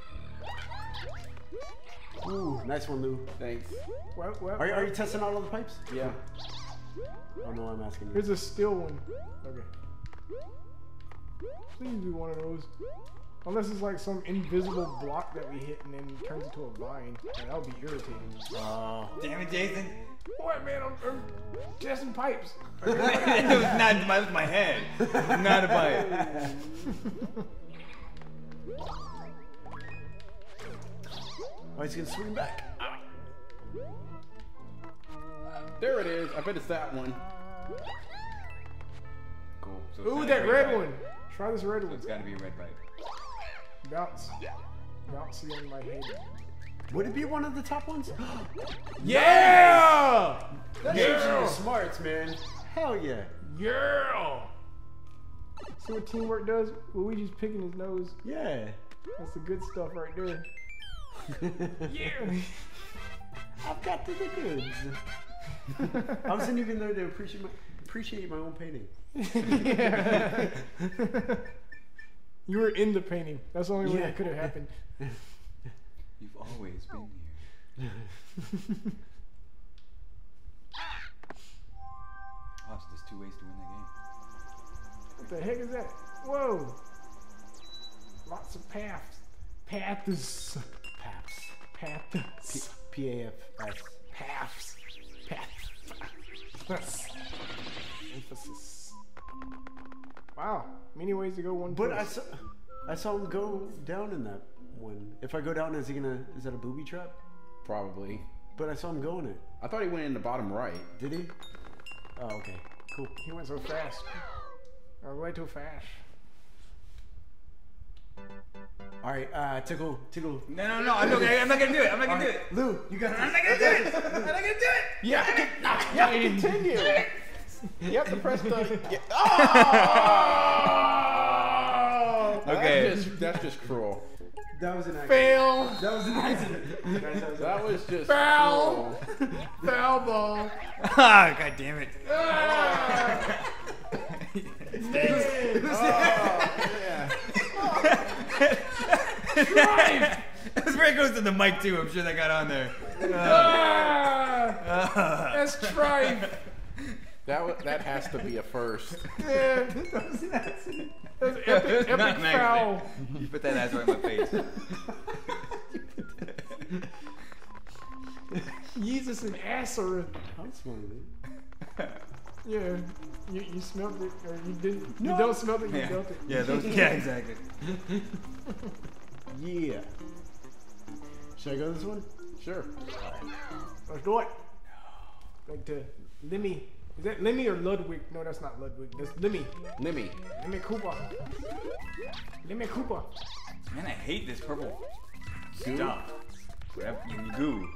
Ooh, nice one, Lou. Thanks. Well, well, Are, you- are you testing out all the pipes? Yeah. Oh no, I'm asking you. Here's a still one. Okay. Please be one of those. Unless it's like some invisible block that we hit and then it turns into a vine. And that would be irritating. Oh. Damn it, Jason. What, man? I'm, I'm testing pipes. it was not my, it was my head. Not a bite. Oh, he's gonna swing back. There it is. I bet it's that one. Cool. So Ooh, that red red one. Try this red So one. it's gotta be a red pipe. Bounce. Bouncy on my head. Would it be one of the top ones? Yeah! That shows you your smarts, man. Hell yeah. Yeah! See what teamwork does? Luigi's picking his nose. Yeah. That's the good stuff right there. Yeah! I've got the goods. I wasn't even there to appreciate my, appreciate my own painting. yeah. you were in the painting. That's the only way Yeah. that could have happened. You've always been here. The heck is that? Whoa! Lots of paths. Paths. Paps. Paths. P A F S. Paths. Paths. Emphasis. Wow, many ways to go. One. But I saw, I saw him go down in that one. If I go down, is he gonna? Is that a booby trap? Probably. But I saw him go in it. I thought he went in the bottom right. Did he? Oh, okay. Cool. he went so fast. Or way too fast. All right, uh, tickle, tickle. No, no, no. I'm not, gonna, I'm not gonna do it. I'm not gonna do it. Lou, you got I'm this. not gonna do it. I'm not gonna do it. Yeah. yeah. Continue. you have to press the. Yeah. Oh! Okay. That's just, that's just cruel. That was an accident. Fail. That was an accident. Guys, that was That was just Foul. cruel. Foul ball. Ah, God damn it. Ah. That's where it goes to the mic too. I'm sure that got on there. Ah. That's tripe. That was, that has to be a first. Yeah. That's epic, Not epic an foul. accident. You put that ass right in my face. Jesus and Asser. How smart is it? Yeah. You, you smelled it, or you didn't. You don't smell it, you Yeah, felt it. yeah, those, yeah, exactly. Yeah. Should I go this one? Sure. Let's do it. Like to Lemmy. Is that Lemmy or Ludwig? No, that's not Ludwig. That's Lemmy. Lemmy. Lemmy Koopa. Lemmy Koopa. Man, I hate this purple Goo? stuff. Yep, goo.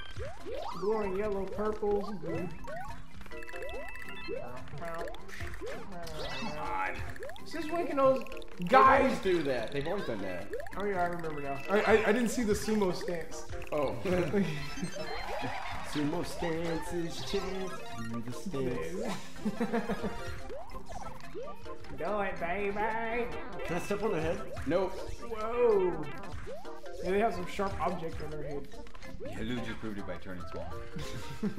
Blue and yellow, purples, good. Since when can those guys? do that. They've always done that. Oh yeah, I remember now. I, I, I didn't see the sumo stance. Oh. Sumo stances, chance, do the stance. Do it, baby. Can I step on the head? nope. Whoa. Yeah, they have some sharp object on their head. Yeah, Lou just proved it by turning small.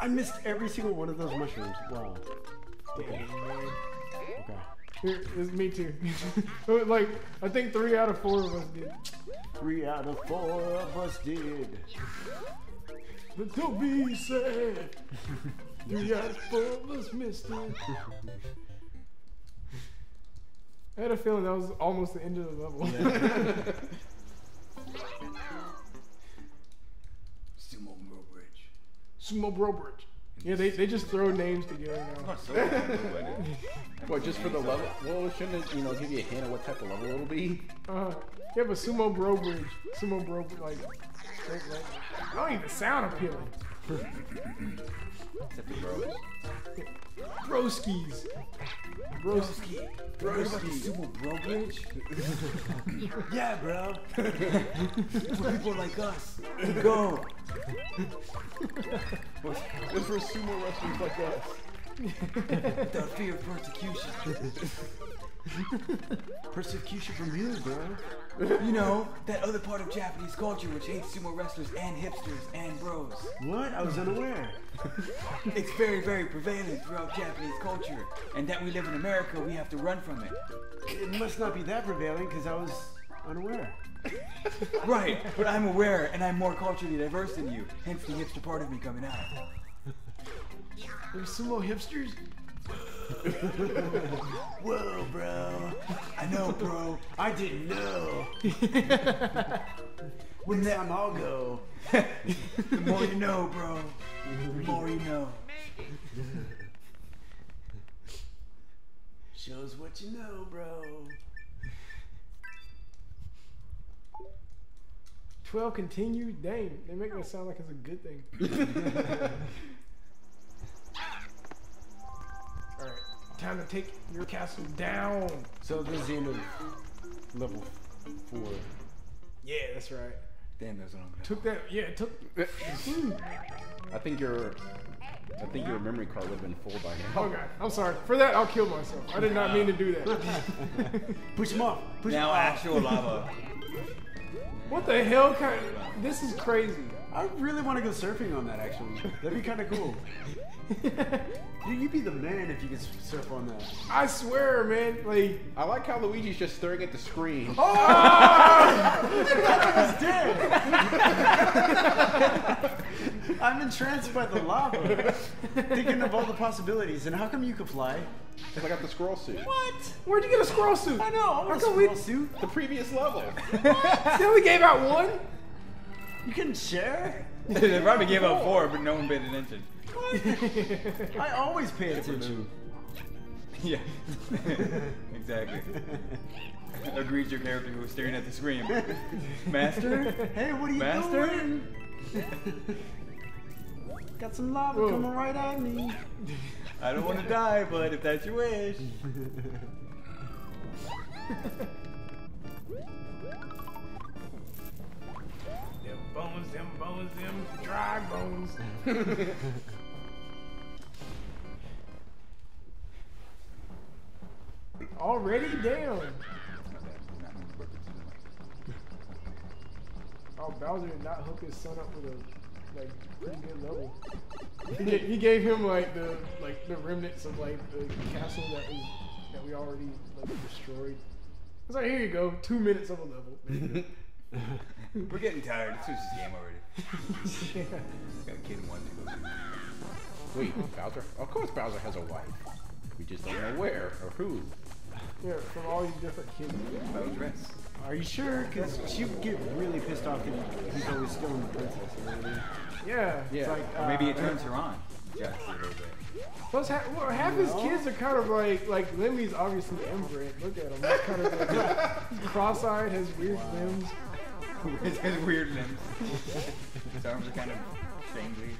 I missed every single one of those mushrooms. Wow. Okay. Okay. Here, it's me too. like, I think three out of four of us did. Three out of four of us did. But don't be sad. Three out of four of us missed it. I had a feeling that was almost the end of the level. Sumo Bro Bridge. Sumo Bro Bridge. Yeah, they, they just throw names together now. Not so good, What, just for the level? Well, shouldn't it, you know, give you a hint of what type of level it'll be? Uh, yeah, but Sumo Bro Bridge. Sumo Bro Bridge, like, straight leg. I don't even sound appealing. Except the bros. Broskies. Broski. Broski. Sumo Bro Bridge? Yeah, bro. For people like us. Go. It's for sumo wrestlers like us. Without fear of persecution. Persecution from you, bro. You know, that other part of Japanese culture which hates sumo wrestlers and hipsters and bros. What? I was unaware. It's very, very prevalent throughout Japanese culture. And that we live in America, we have to run from it. It must not be that prevailing because I was unaware. Right, but I'm aware and I'm more culturally diverse than you. Hence the hipster part of me coming out. There's sumo hipsters? Whoa, bro. I know, bro. I didn't know. Next time I'll go. The more you know, bro. The more you know. Shows what you know, bro. 12 continued? Dang, they make that sound like it's a good thing. time to take your castle down. So this is the end of level four. Yeah, that's right. Damn, that's what I'm gonna Took that, yeah, it took. I think your, I think your memory card would have been full by now. Oh god, I'm sorry. For that, I'll kill myself. I did not mean to do that. Push him off. Push Now him off. actual lava. What the hell kind This is crazy. I really want to go surfing on that. Actually, that'd be kind of cool. You, you'd be the man if you could surf on that. I swear, man. Like, I like how Luigi's just staring at the screen. Oh! I'm entranced by the lava, thinking of all the possibilities. And how come you could fly? Because I got the scroll suit. What? where'd you get a squirrel suit? I know. I want a come we- squirrel suit. The previous level. They we gave out one. You can share. they probably gave out four, but no one paid attention. I always pay attention. Yeah. exactly. Agrees your character who was staring at the screen. Master? Hey, what are you Master? doing? Got some lava Whoa. coming right at me. I don't want to die, but if that's your wish. Them bones, them bones, them dry bones. Already down. Oh, Bowser did not hook his son up with a like pretty good level. He, he gave him like the like the remnants of like the castle that was that we already like destroyed. It's like here you go, two minutes of a level. We're getting tired. Let's switch this game already. yeah. Got a kid in one to. Wait, Bowser? Of course Bowser has a wife. We just don't know where or who. Yeah, from all these different kids. That was rest. Are you sure? Because she would get really pissed off if he's always stealing the princess. You know what I mean? Yeah. Yeah. Like, Or maybe uh, it turns her on. Just a little bit. Plus, ha- well, half his No. kids are kind of like like Lemmy's obviously inbred. Look at him. He's kind of like, cross-eyed, has weird limbs. It has weird limbs. His arms are kind of shangly.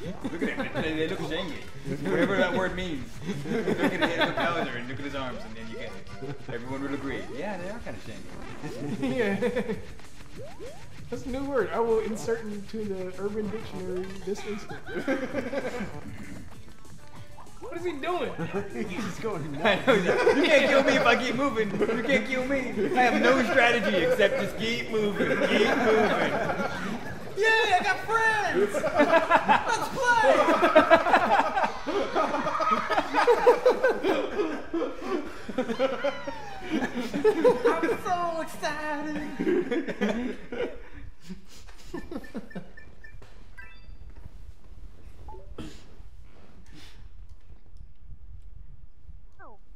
Means. Look at him. They, they look shangy. Whatever that word means. Look at it, look at Bowser and look at his arms, and then you get it. Everyone would agree. Yeah, they are kind of shangy. yeah. That's a new word. I will insert into the Urban Dictionary this instant. what is he doing? he's just going I nuts. know that. You can't kill me if I keep moving. You can't kill me. I have no strategy except just keep moving, keep moving. Yay, I got friends! I'm so excited.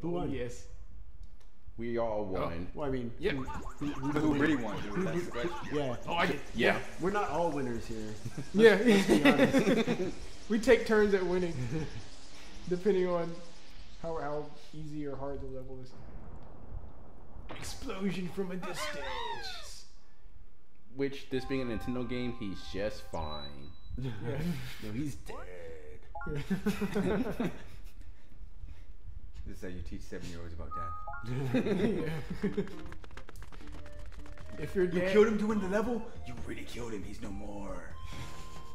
Who won? Yes. We all won. Well, I mean, Yep. who, who, who, But who really won, dude? That's the question. Yeah. Oh, I did. Yeah. We're not all winners here. Yeah. we take turns at winning, depending on how how easy or hard the level is. Explosion from a distance. Which, this being a Nintendo game, he's just fine. Yeah. No, he's dead. This is how you teach seven-year-olds about death. Yeah. if you're dead, You killed him to win the level. You really killed him. He's no more.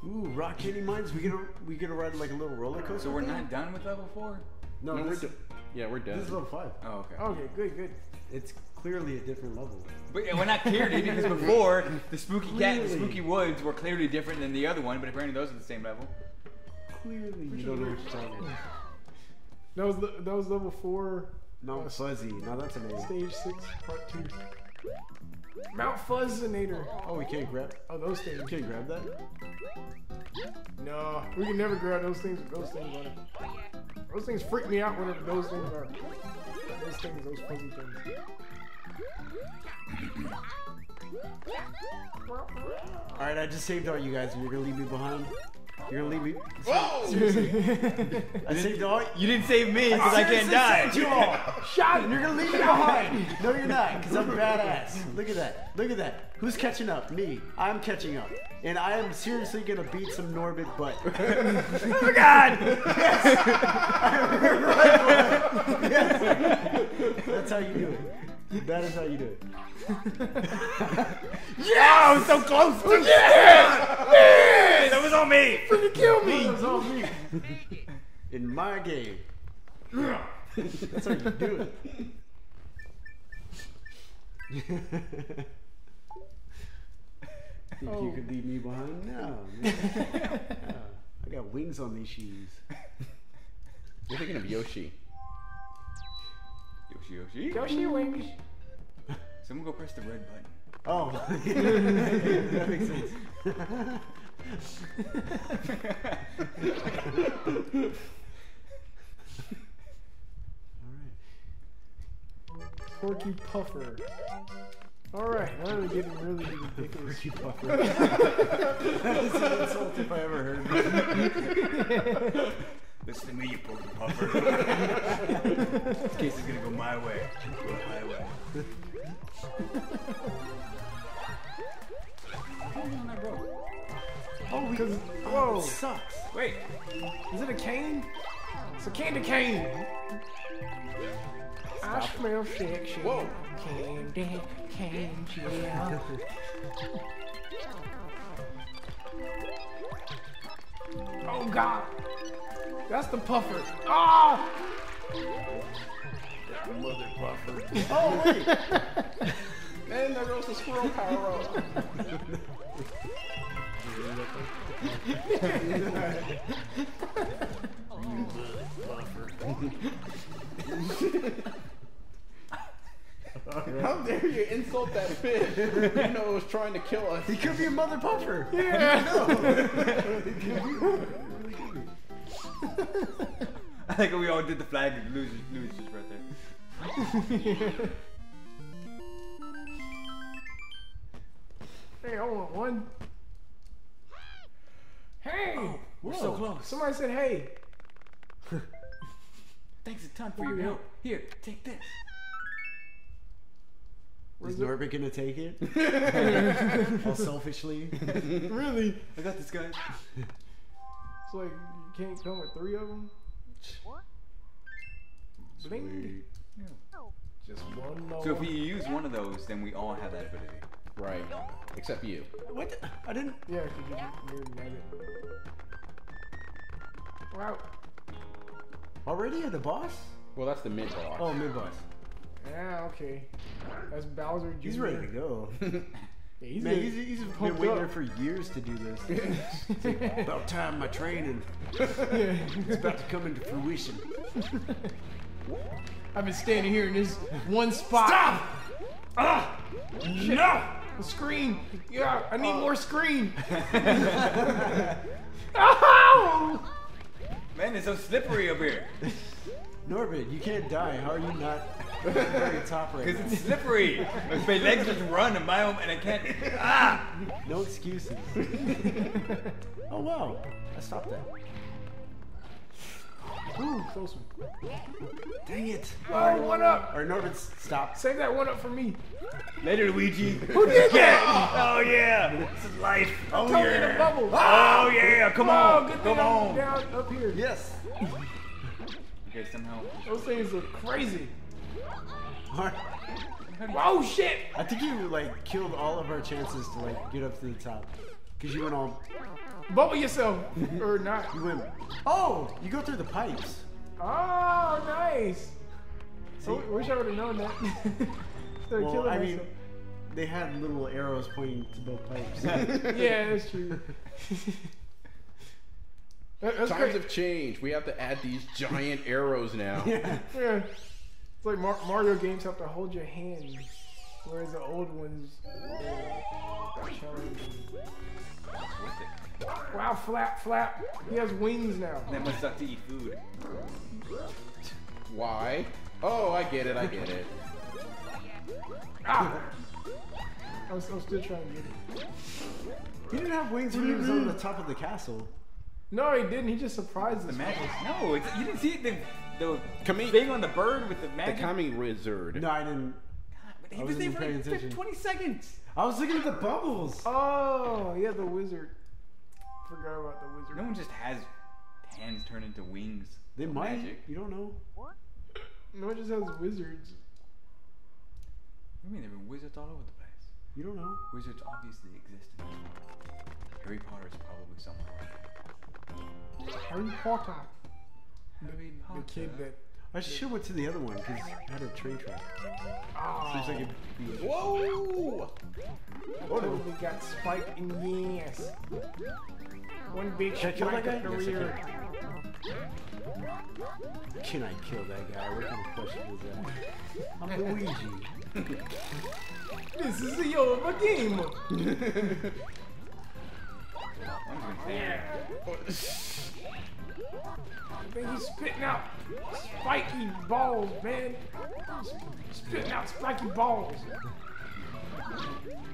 Ooh, Rock Candy Mines. We gonna we gonna ride like a little roller coaster. So we're not done with level four. No, No, we're this, do- yeah, we're done. this is level five. Oh, okay. Okay, good, good. It's clearly a different level. But yeah, we're not clear, dude, because before the spooky cat, and the spooky woods were clearly different than the other one, but apparently those are the same level. Clearly, you don't know what you're talking about. That was the, that was level four, Mount Uh, Fuzzy. Now that's amazing. stage six, part two. Mount Fuzzinator. Oh, we can't grab. Oh, those things. We can't grab that. No, we can never grab those things with those things on it. Those things freak me out whenever those things are. Those things, those fuzzy things. All right, I just saved all you guys, and you're gonna leave me behind. You're gonna leave me. Seriously. I saved all. You didn't save me because I can't seriously die. saved you all. Shot And you're gonna leave me behind. No, you're not, because I'm badass. Look at that. Look at that. Who's catching up? Me. I'm catching up. And I am seriously gonna beat some Norbit butt. Oh God! yes. That's how you do it. That is how you do it. Yeah, oh, I was so close. to yeah! yeah! That was on me. Freaking kill me! It's all me. In my game. That's how you do it. Think Oh. you could leave me behind? No. man. No. I got wings on these shoes. You're thinking of Yoshi. Yoshi Yoshi. Yoshi wings. Someone go press the red button. Oh, that makes sense. All right. Porky Puffer. Alright, now we're getting really ridiculous. Porky Puffer. that is an insult if I ever heard it. Listen to me, you porky puffer. this case is gonna go my way. Go the highway. How are on that road? Oh, because, Oh, whoa. it sucks. Wait. Is it a cane? It's a candy cane. I smell sexy. Whoa. Candy cane, yeah. oh God. That's the puffer. Ah! Mother puffer. Oh, wait. Man, there goes the squirrel power up. How dare you insult that fish? You know it was trying to kill us. He could be a mother puffer. I think we all did the flag of losers, losers right there. Hey, I want one. Hey! Oh, We're so close. Somebody said hey. Thanks a ton for your help. Here, take this. Is Norbert gonna take it? All selfishly. Really? I got this, guy. It's like you can't come with three of them. Bling. Just one more. So if you use one of those, then we all have that ability. Right. Except you. What? the- I didn't. Yeah, because you mirrored magic. Wow. Already at the boss? Well, that's the mid boss. Oh, mid boss. Yeah, okay. That's Bowser Jr. He's ready to go. Yeah, he's Man, ready. he's, he's been pumped waiting up. there for years to do this. About time my training Yeah. is about to come into fruition. I've been standing here in this one spot. Stop! Ah! No! The screen! Yeah, I need more screen! Ow! Man, it's so slippery up here. Norbert, you can't die. How are you not very top right Because it's slippery. My legs just run a mile and I can't. Ah! No excuses. oh wow, I stopped that. Ooh, close one. Dang it! Oh, one up! Or Norbert, stop. Save that one up for me. Later, Luigi. Who did that? Oh yeah, this is life. Oh in the bubble. Oh yeah, come Oh, on, good come on. down up here. Yes. Okay, somehow. Those things look crazy. Mar- Oh shit! I think you like killed all of our chances to like get up to the top, cause you went all. Bubble yourself. or not. You went. Oh, you go through the pipes. Oh, nice. See? I w- wish I would have known that. Instead of Well, killing I mean, they had little arrows pointing to both pipes. yeah, that's true. That- that's Times great. have changed. We have to add these giant arrows now. yeah. Yeah. It's like Mar- Mario games have to hold your hand, whereas the old ones. challenging. Wow, flap, flap. He has wings now. That must suck to eat food. Why? Oh, I get it. I get it. Ah! I'm, I was still trying to get it. He didn't have wings when he was on the top of the castle. No, he didn't. He just surprised The us. magic. No, it's, you didn't see it. The, the Kami- thing on the bird with the magic. The magic. Kami Wizard. No, I didn't. God, but he I was there wasn't for paying like attention. 20 seconds. I was looking at the bubbles. Oh, yeah, the wizard. Forgot about the wizard. No one just has hands turn into wings. They of might. Magic. You don't know. What? No one just has wizards. I mean, there were wizards all over the place. You don't know. Wizards obviously existed. In the world. Harry Potter is probably somewhere. Harry Potter. Harry The kid that I should have went to the other one because it had a train track. Oh, Seems like it'd be Whoa! Oh, we got Spike in the ass. One big Can I kill that up the guy? Yes, I rear. Can I kill that guy? What kind of question is that? I'm Luigi. This is the yo of a game. I'm just gonna think he's spitting out spiky balls, man. He's Spitting out spiky balls.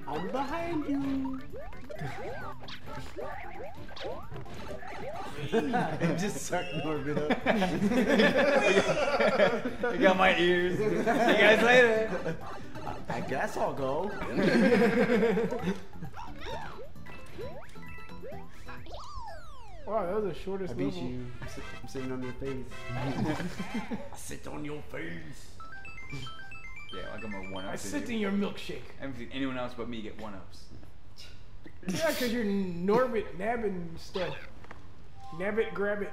I'm behind you. and just suck Norbit up. I got my ears. See you guys later. I guess I'll go. Wow, that was the shortest I beat level. you. I'm, sit- I'm sitting on your face. I sit on your face. Yeah, I got my one I ups. sit in your milkshake. I haven't seen anyone else but me get one ups. Yeah, because you're Norbit nabbing stuff. Nab it, grab it.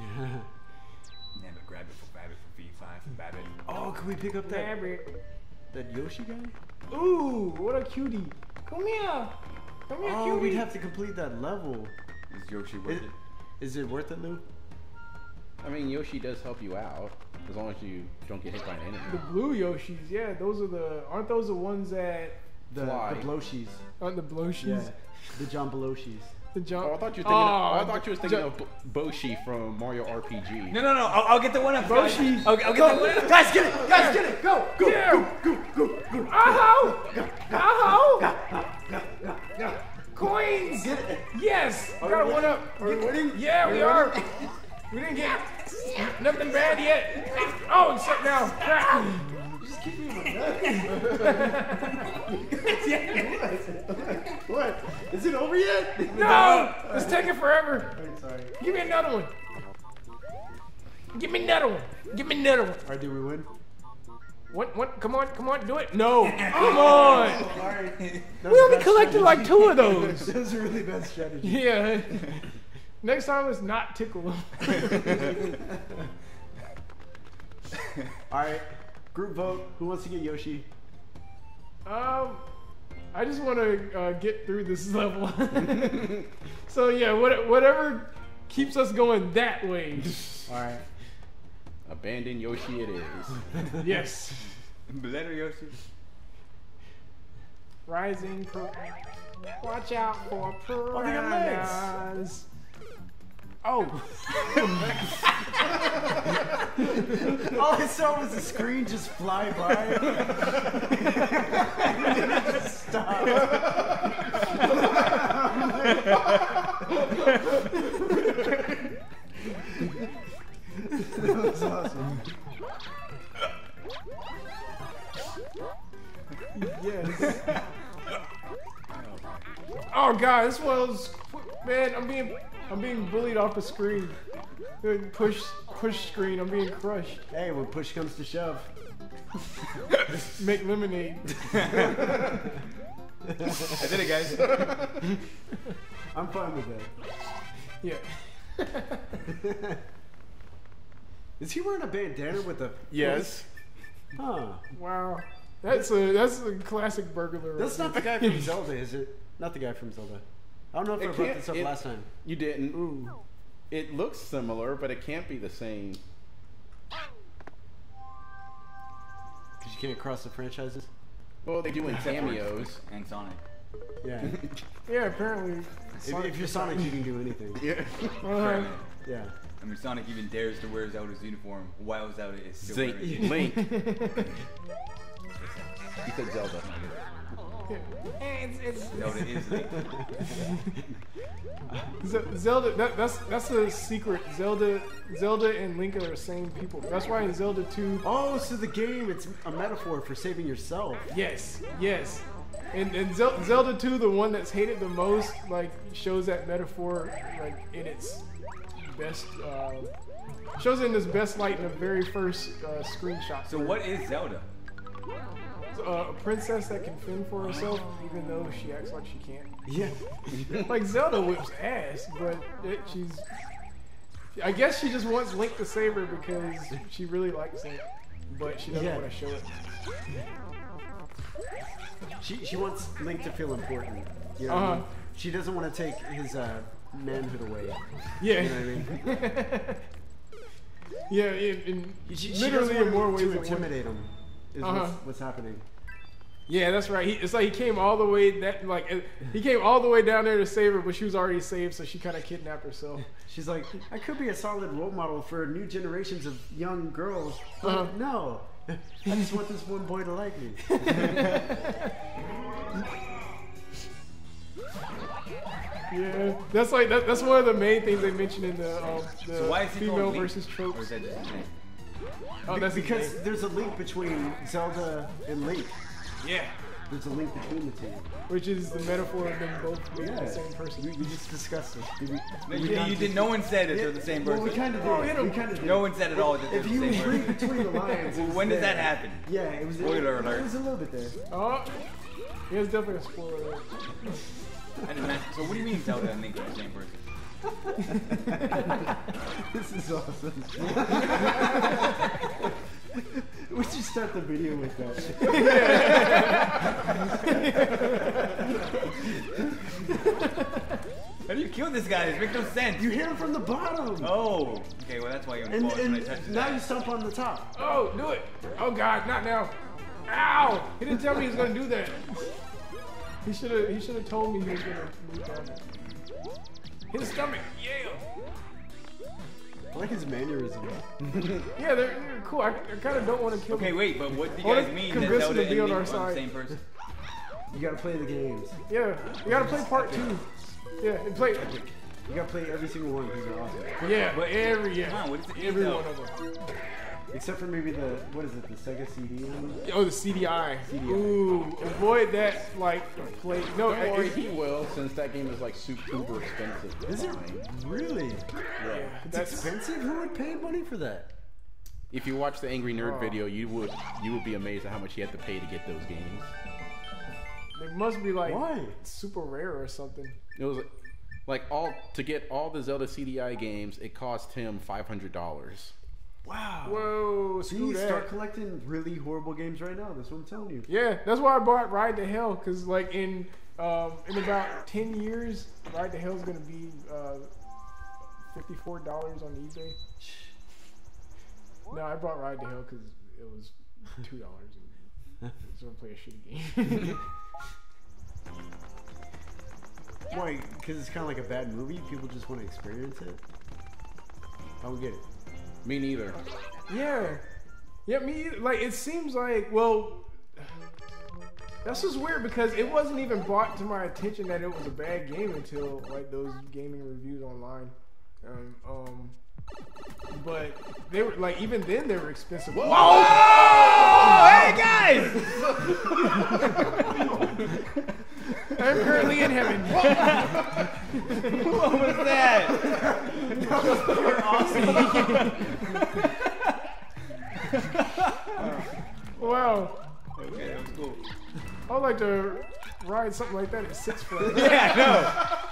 Never grab it for grab it for V5 for Babbitt. Oh, can we pick up that Nab it. that Yoshi guy? Ooh, what a cutie. Come here. Come here, Oh, cutie. we'd have to complete that level. Is Yoshi worth Is, it? is it worth it, Lou? I mean, Yoshi does help you out as long as you don't get hit by an enemy. The blue Yoshis, yeah, those are the aren't those the ones that The Fly. the Bloshis. aren't the Bloshis? Yeah. The John Beloshis. The jump. Oh, I thought you were thinking. Oh, of, I thought you was thinking ju- of Bo- Boshi from Mario RPG. No, no, no. I'll, I'll get the one up. Boshi. I'll, I'll get the one up. Guys, get it! Guys, get it! Go! Go! Yeah. Go! Go! Go! Go! Ow! Ow! Coins! Yes! Got one up. Are we winning? Yeah, we are. We didn't get nothing bad yet. Oh, except now. Crap. Just keep me in What? Is it over yet? No! It's taking forever. I'm sorry. Give me another one. Give me another one. Give me another one. Alright, did we win? What? What? Come on, come on, do it. No. Come on. Alright. We only collected like two of those. That was a really bad strategy. Yeah. Next time, let's not tickle them. Alright. Group vote. Who wants to get Yoshi? Um, I just want to uh, get through this level. so yeah, what, whatever keeps us going that way. Alright. Abandon Yoshi it is. yes. Letter Yoshi. Rising pro. Watch out for oh, they got piranhas. Oh, All I saw was the screen just fly by. just stop. That was awesome. yes. oh god, this was man. I'm being I'm being bullied off the screen. Push push screen. I'm being crushed. Hey, when push comes to shove. Make lemonade. I did it, guys. I'm fine with that. Yeah. Is he wearing a bandana with a? Yes. Huh. Wow. That's a that's a classic burglar. That's not the guy from Zelda, is it? Not the guy from Zelda. I don't know if It I brought can't- this up it- last time. You didn't. Ooh. It looks similar, but it can't be the same. Because you can't cross the franchises. Well, they do in cameos. And Sonic. Yeah. Yeah, apparently. if, if you're Sonic, you can do anything. Yeah. Uh, Yeah. I mean, Sonic even dares to wear Zelda's uniform while Zelda is still Zink. wearing it. Link. He said Zelda. it's, it's Zelda is Link. Z- Zelda. That, that's that's the secret. Zelda, Zelda and Link are the same people. That's why in Zelda 2. Oh, so the game, it's a metaphor for saving yourself. Yes, yes. And, and Zel- Zelda 2, the one that's hated the most, like shows that metaphor like in its best. Uh, shows it in its best light in the very first uh, screenshot. So what is Zelda? Uh, a princess that can fend for herself, even though she acts like she can't. Yeah. Like Zelda whips ass, but it, she's I guess she just wants Link to save her because she really likes Link, but she doesn't Yeah. want to show it. She she wants Link to feel important. You know Uh-huh. mean? She doesn't want to take his uh, manhood away. Yeah. You know what I mean? yeah, in, in She, she literally in more ways to intimidate him. Is Uh-huh. what's, what's happening. Yeah, that's right. He, it's like he came all the way that like uh, he came all the way down there to save her, but she was already saved, so she kind of kidnapped herself. She's like, I could be a solid role model for new generations of young girls. But Uh-huh. no, I just want this one boy to like me. Yeah, that's like that, that's one of the main things they mentioned in the um, the So why is female called Link? versus Or tropes. is that just? Oh, that's because name. there's a link between Zelda and Link. yeah, There's a link between the two. which is the metaphor of them both being Yeah. the same person. We, we just discussed this. Did we, No, you, you did. No one said that they're the same Well, person. we kind of Oh, did. hit we kind of did. no one said at all that they're If the you same read between the lines, Well, it's when did that happen? Yeah, it was. Spoiler it, alert. It was a little bit there. Oh, yeah, it's definitely a spoiler. alert. I didn't ask- so what do you mean Zelda and Link are the same person? this is awesome. we should start the video with that. How do you kill this guy? This makes no sense. You hit him from the bottom. Oh, okay. Well, that's why you're and involved when I and touch now you ass. stomp on the top. Oh, do it! Oh God, not now! Ow! He didn't tell me he was gonna do that. He should have. He should have told me he was gonna move down. Hit his stomach. Yeah. I like his mannerisms. Yeah, they're, they're cool. I, I kind of don't want to kill. Okay, them. wait, but what do you guys mean that convince him Zelda to be and on Link our are the side. same person? You gotta play the games. Yeah, you gotta play part two. Yeah, and play. You gotta play every single one because they're awesome. Yeah, but every yeah, Come on, what is the every detail? one of them. Except for maybe the what is it, the Sega CD one? Oh, the CDI. CDI. Ooh, avoid that like play. No, Don't worry, it- he will, since that game is like super expensive. to Is it find. really? Yeah. It's that's expensive. Who would pay money for that? If you watch the Angry Nerd Oh. video, you would you would be amazed at how much he had to pay to get those games. It must be like Why? super rare or something. It was like all to get all the Zelda CDI games. It cost him five hundred dollars. Wow. Whoa, See, screw that. start collecting really horrible games right now. That's what I'm telling you. Yeah, that's why I bought Ride to Hell because like in um, in about ten years, Ride to Hell is gonna be uh, fifty four dollars on eBay. No, I bought Ride to Hell because it was two dollars. So I play a shitty game. Why? Because it's kind of like a bad movie. People just want to experience it. I would get it. Me neither. yeah, yeah. Me either. like it seems like well. That's just weird because it wasn't even brought to my attention that it was a bad game until like those gaming reviews online. Um, um but they were like even then they were expensive. Whoa! Oh, hey guys! I'm currently in heaven. what was that? wow. Okay, that was cool. I would like to ride something like that at Six Flags. Yeah, I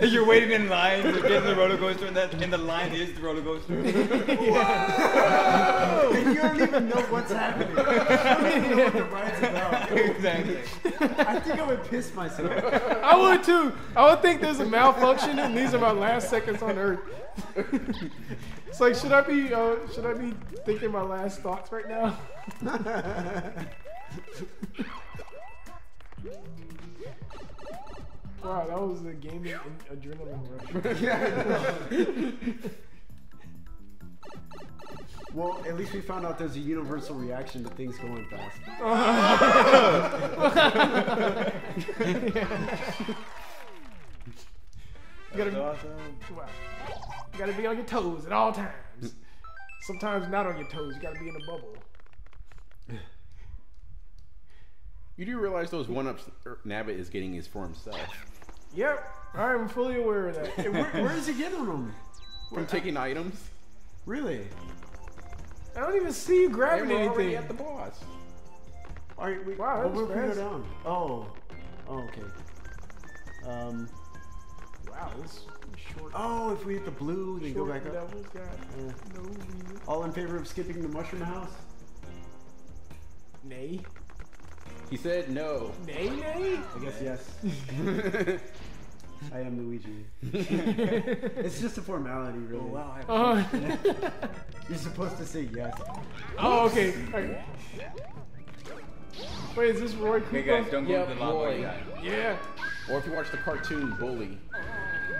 know. You're waiting in line to get in the roller coaster, and that and the line is the roller coaster. and you don't even know what's happening. You don't even know what the ride's about. exactly. I think I would piss myself. I would too. I would think there's a malfunction and these are my last seconds on Earth. it's like, should I be, uh, should I be thinking my last thoughts right now? Wow, that was a gaming in- adrenaline rush. Well, at least we found out there's a universal reaction to things going fast. You gotta, awesome. you gotta be on your toes at all times. Sometimes not on your toes. You gotta be in a bubble. You do realize those one ups Nabbit is getting is for himself Yep, I am fully aware of that. Hey, where, where is he getting them? from taking items. Really? I don't even see you They grabbing were already anything. at the boss. All right, we, Wow, oh, that was where we go fast. down? Oh, oh, okay. Um, Wow, this Short. Oh, if we hit the blue, then go back up. Got Uh, no all in favor of skipping the mushroom house? Nay. He said no. Nay, nay. I guess yes. I am Luigi. it's just a formality, really. Oh wow. I have Uh, You're supposed to say yes. oh, okay. okay. Wait, is this Roy Okay, Koopa? guys, don't go Yep, to the lava. boy. You got it. Yeah. Or if you watch the cartoon Bully.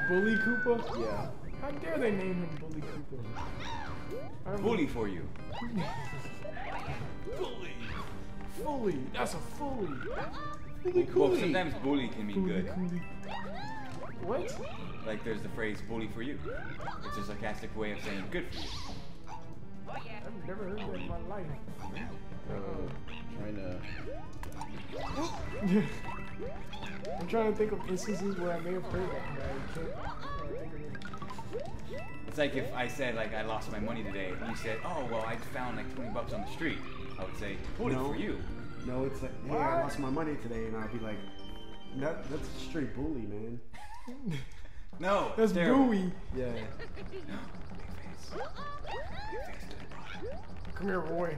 Bully Koopa? Yeah. How dare they name him Bully Koopa? I don't Bully for you. Bully. Fully. That's a fully. Well, sometimes bully can mean Bully, good. cooly. What? Like there's the phrase bully for you. It's a sarcastic way of saying good for you. I've never heard that in my life. Uh, trying to. I'm trying to think of instances where I may have heard that, but I can't think of it. It's like if I said like I lost my money today, and you said, oh well I found like 20 bucks on the street. I would say bully No. for you. No, it's like, hey, What? I lost my money today, and I'd be like, that, that's a straight bully, man. No, That's terrible. Bowie. Yeah. Come here, Roy.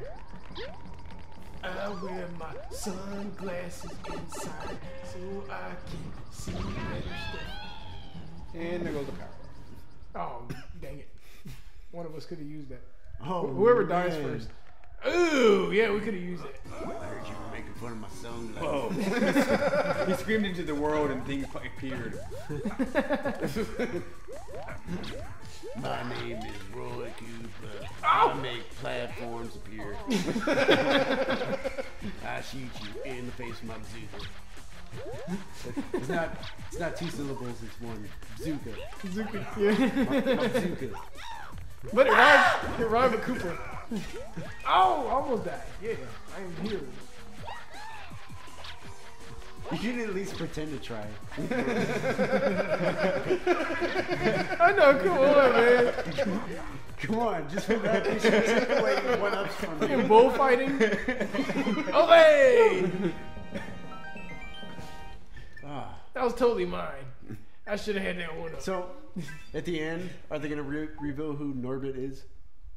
I wear my sunglasses inside so I can see better stuff. And there goes the power. Oh, dang it. One of us could have used that. Oh, Wh- Whoever dies first. Ooh, yeah, we could have used it. I heard you were making fun of my sunglasses. Whoa. he screamed into the world and things appeared. My name is Roy Koopa. Oh! I make platforms appear. I shoot you in the face with my bazooka. It's not. It's not two syllables. It's one. Bazooka. Zuka, yeah. My bazooka. but it rhymed, it rhymed with Koopa. Oh, almost died. Yeah, I am here. You should at least pretend to try. I know, come on, man. Come on, just for that, you should take away one ups from me. In bullfighting. Oh, hey! Ah. That was totally mine. I should have had that one up. So, at the end, are they gonna re- reveal who Norbit is?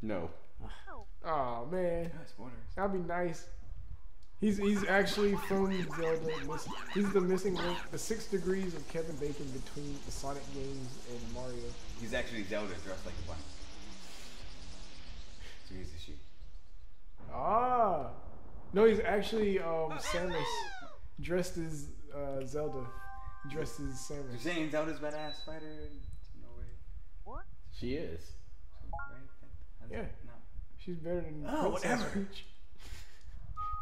No. Oh man, Yeah, spoilers. that'd be nice. He's he's actually from Zelda. Miss- He's the missing link, the six degrees of Kevin Bacon between the Sonic games and Mario. He's actually Zelda dressed like a bunny. So he's the sheep. Ah, no, he's actually um, Samus dressed as uh, Zelda, dressed as You're Samus. saying Zelda's badass fighter? No way. What? She is. Right? Yeah. No. She's better than Oh, Princess whatever. Peach.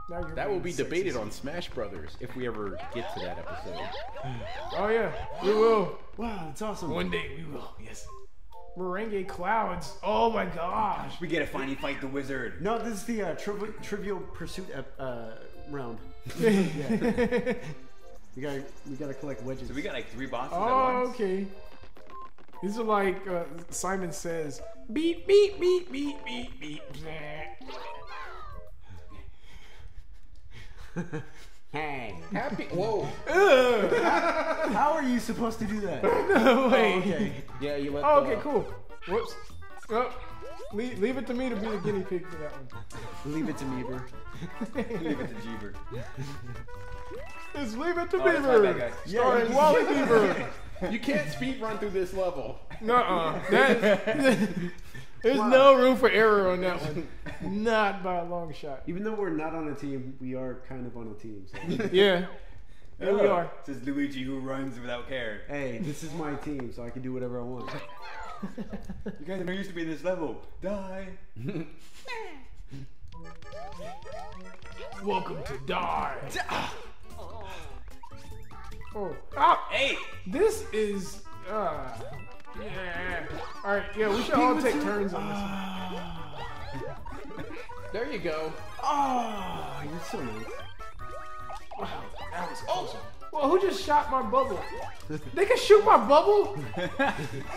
Now That will being be debated on Smash Brothers if we ever get to that episode. Oh yeah, we will. Wow, that's awesome. One day we will. Yes. Meringue clouds. Oh my gosh. We gotta finally fight the wizard. No, this is the uh, triv- Trivial Pursuit ep- uh, round. We gotta we gotta collect wedges. So we got like three bosses at Oh, once. okay. These are like uh, Simon says. Beep beep beep beep beep beep. hey, Happy. Whoa. Ugh. how are you supposed to do that? No way. Oh, okay. Yeah, you let. Oh, the- okay, cool. Whoops. Oh, leave, leave it to me to be the guinea pig for that one. Leave it to Meaver. Leave it to Jeeber. It's leave it to Oh, that's Beaver. Starring Yeah, Wally Beaver. You can't speed run through this level. Nuh-uh. That, there's no room for error on that one. Not by a long shot. Even though we're not on a team, we are kind of on a team. So. Yeah. There we oh, are. This is Luigi who runs without care. hey, this is my team, so I can do whatever I want. You guys are used to be in this level. Die. Welcome to Die. Oh. Ah! Hey! This is. Uh, yeah. Alright, yeah, we should all take turns on this one. There you go. Oh, you're so nice. Wow, that was awesome. Well, who just shot my bubble? They can shoot my bubble?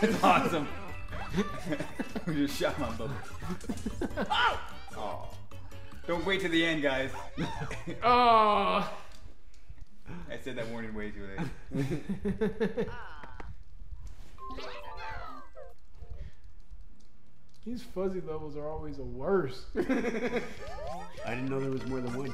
That's awesome. who just shot my bubble. oh. Don't wait to the end, guys. Oh. I said that warning way too late. These fuzzy levels are always the worst. I didn't know there was more than one.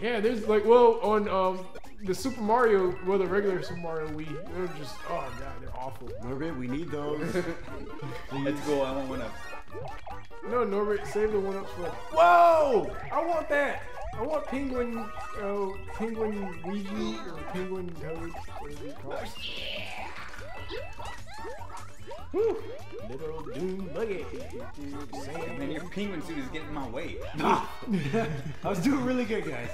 Yeah, there's like, well, on um the Super Mario, well, the regular Super Mario Wii, they're just, oh god, they're awful. Norbit, we need those. Let's go. I want one up. No, Norbert, save the one up for. Whoa! I want that. I want penguin, uh, penguin Luigi or penguin Toad, whatever you call it. Whew. Little Doom Buggy. Man, your penguin suit is getting in my way. I was doing really good, guys.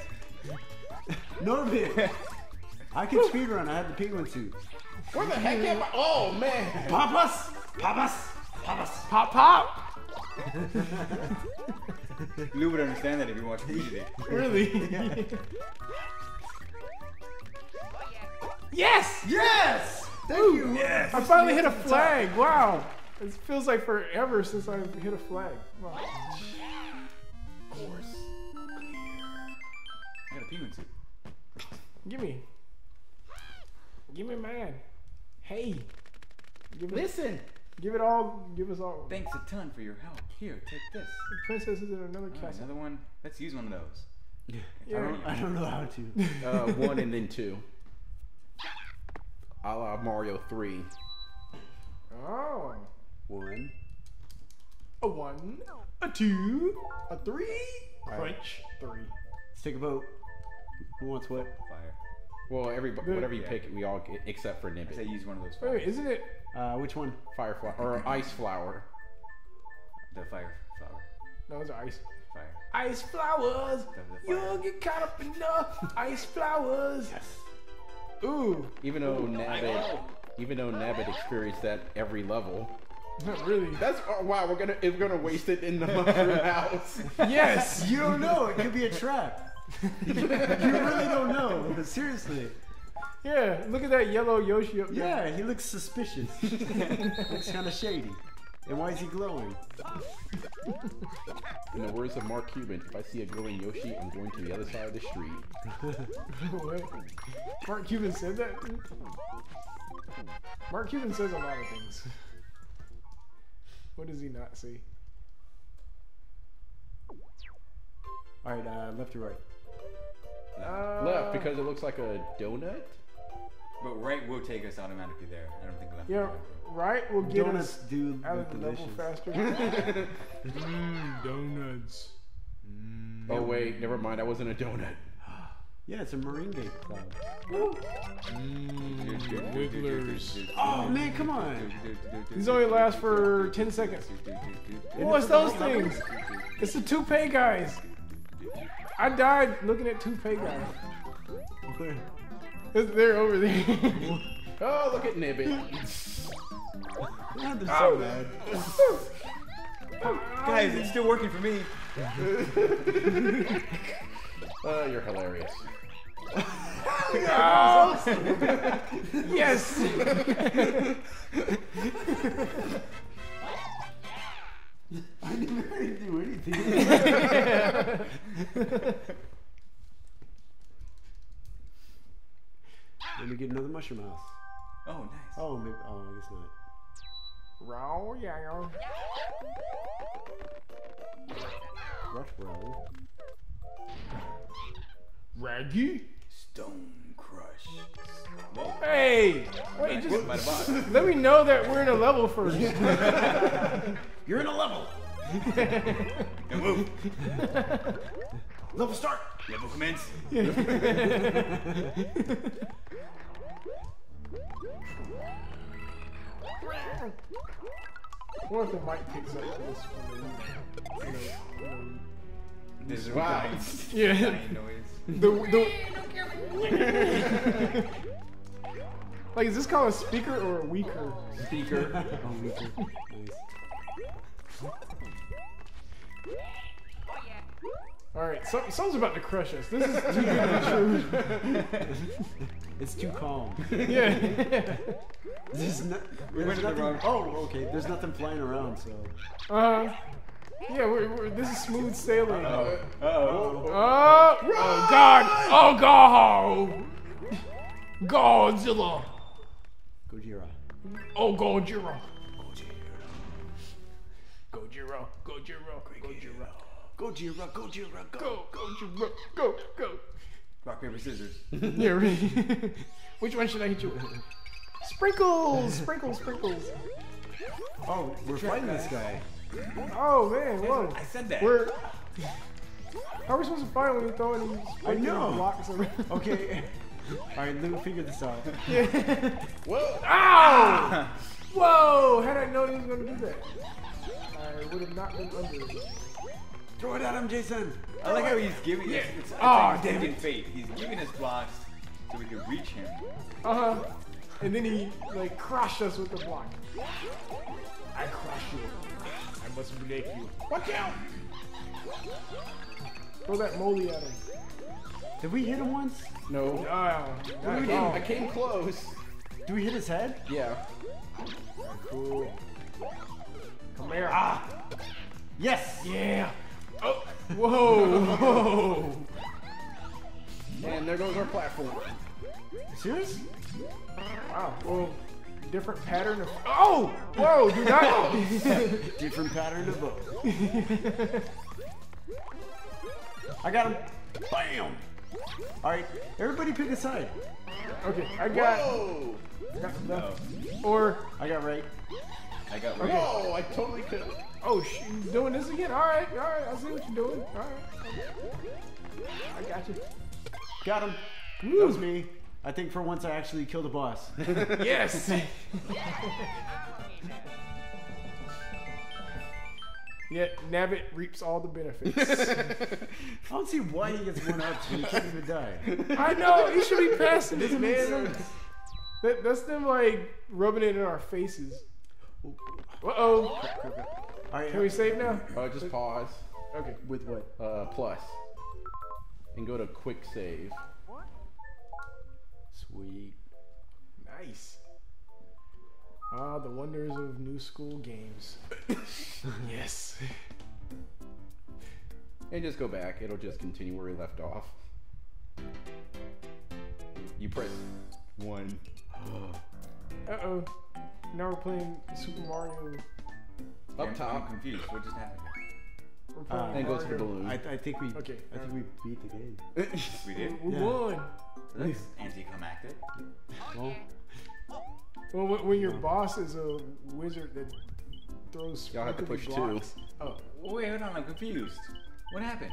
Norbit, I can speedrun. I have the penguin suit. Where the heck am I? Oh man! Papas! Papas! Papas! Pop pop. Lou would understand that if you watched Community. Really? yes! Yes! Thank you! Yes! I finally hit a flag. Wow. It feels like forever since I hit a flag. Wow. course. I got a penguin suit. Give me. Give me mine. Hey. Give it, Listen. give it all. Give us all. Thanks a ton for your help. Here, take this. The princess is in another Oh, castle. another one. Let's use one of those. Yeah. I don't, I don't know how to. Uh, one and then two. A la Mario 3. Oh. One. A one, a two, a three. All right. Crunch. Three. Let's take a vote. Who wants what? Fire. Well, every whatever you Yeah. pick, we all get except for I say Nimbit. use one of those. Wait, wait, isn't it? Uh, which one? Firefly or ice flower. The fire flower. No, those are ice. Fire. Ice flowers. The- the You'll get caught up in the ice flowers. Yes. Ooh, Even though Nabbit, even though Nabbit experienced that every level. not really. That's oh, wow. We're gonna we're gonna waste it in the mushroom house. Yes. You don't know. It could be a trap. you really don't know. But seriously. Yeah. Look at that yellow Yoshi up there. Yeah, he looks suspicious. looks kind of shady. And why is he glowing? In the words of Mark Cuban, if I see a glowing Yoshi, I'm going to the other side of the street. What? Mark Cuban said that. Mark Cuban says a lot of things. What does he not say? All right, uh, left or right? Uh, Left because it looks like a donut. But right will take us automatically there. I don't think left. Yeah, will. Right will get Donuts us do out of the level faster. Mmm, donuts. Mmm. Oh wait, never mind. I wasn't a donut. Yeah, it's a Meringue cloud. Mmm, mmm. Wigglers. Oh man, come on! These only last for 10 seconds. What's oh, those things? It's the toupee guys. I died looking at toupee guys. Where? They're over there. Oh, look at Nibbit. Yeah, they're so bad. Guys, it's still working for me. Oh, you're hilarious. yes. I didn't really do anything. Let me get another mushroom house. Oh, nice. Oh, maybe. Oh, I guess not. Row, yeah. Rush roll. Raggy. Stone Crush. Whoa. Hey, wait, just By the box. let me know that we're in a level first. You're in a level. Now move. Level start. Level commence. I wonder if the mic picks up this one. You know, you know, This is Wow. wow. Yeah. Noise. The, the, like, is this called a speaker or a weaker? Speaker. Oh, me too. Nice. All right, so, something's about to crush us. This is too good to true. It's too calm. Yeah. There's, no, there's went to the nothing. wrong- Oh, okay. There's nothing flying around, so. Uh, yeah, we're, we're, this is smooth sailing. Uh oh. Oh, oh God! Oh God! Godzilla! Gojira. Oh Gojira! Gojira, Gojira, Gojira. Go Jira, go Jira, go. Go, Gojira, go, go. Rock, paper, scissors. Yeah, really. Which one should I hit you with? Sprinkles, sprinkles, sprinkles. Oh, we're fighting this guy. Oh man, whoa. I said that. We're. How are we supposed to fight when we throw any I know. blocks around? Okay. All right, Lou, figure this out. Yeah. Whoa! Ow! Whoa! Had I known he was gonna do that, I would have not been under. Throw it at him, Jason. I like how he's giving. Yeah. It's, it's, it's Aw, like damn damn fate. He's giving us blocks so we can reach him. Uh huh. And then he like crushed us with the block. I crush you. I must break you. Watch out! Throw that molly at him. Did we hit him once? No. Ah, I not came, at. I came close. Do we hit his head? Yeah. Cool. Come here. Ah. Yes. Yeah. Oh. Whoa. Whoa. And there goes our platform. Serious? Wow. Well, different pattern of. Oh. Whoa. Do not. Different pattern of bow. I got him. Bam. All right, everybody pick a side. okay. I got. Whoa! got No. Or. I got right. I got oh, Okay. Whoa! I totally could. Oh, sh- you doing this again? All right. All right. I see what you're doing. All right. I got you. Got him. That was me. I think for once I actually killed a boss. Yes. Yet Nabbit reaps all the benefits. I don't see why he gets one up and he can't even die. I know he should be passing this, man. That, that's them like rubbing it in our faces. Uh oh. All right, Can we save now? Uh, just pause. Okay. with what? Uh, plus. And go to quick save. Sweet. Nice. Ah, the wonders of new school games. yes. And just go back. It'll just continue where we left off. You press one. Uh oh. Now we're playing Super Mario. Up I'm, I'm confused. What just happened? We're playing Uh, And go to the Mario. balloon. I, I think we. Okay. I think we beat the game. We did. We Yeah. won. Nice. Anticlimactic. Well, Well, when, when your boss is a wizard that throws Y'all have to sparkly push two. blocks. Oh, Wait, hold on. I'm confused. What happened?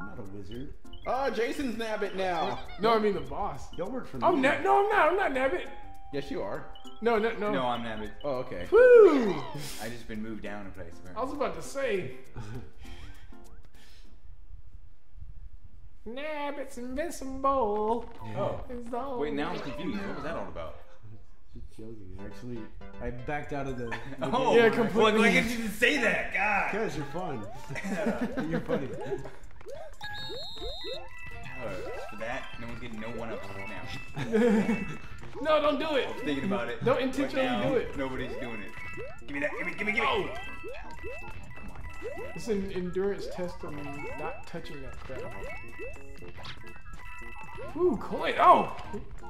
I'm not a wizard. Oh, Jason's Nabbit now. no, I mean the boss. Y'all work for me. I'm na- no, I'm not. I'm not Nabbit. Yes, you are. No, no, no. No, I'm Nabbit. Oh, okay. Woo! I just been moved down a place. I was about to say. Nabbit's invincible. Oh. It's the Wait, now I'm confused. What was that all about? Just joking. Actually, I backed out of the. the Oh, Yeah, Well, completely. why didn't you just say that? God. Guys, you're fun. you're funny. Uh, for that, no one's getting no one up now. No, don't do it. I'm thinking about it. Don't right intentionally now, do it. Nobody's doing it. Give me that. Give me. Give me. Give me. Oh. Come on. It's an endurance test of not touching that crap. Ooh, coin. Oh!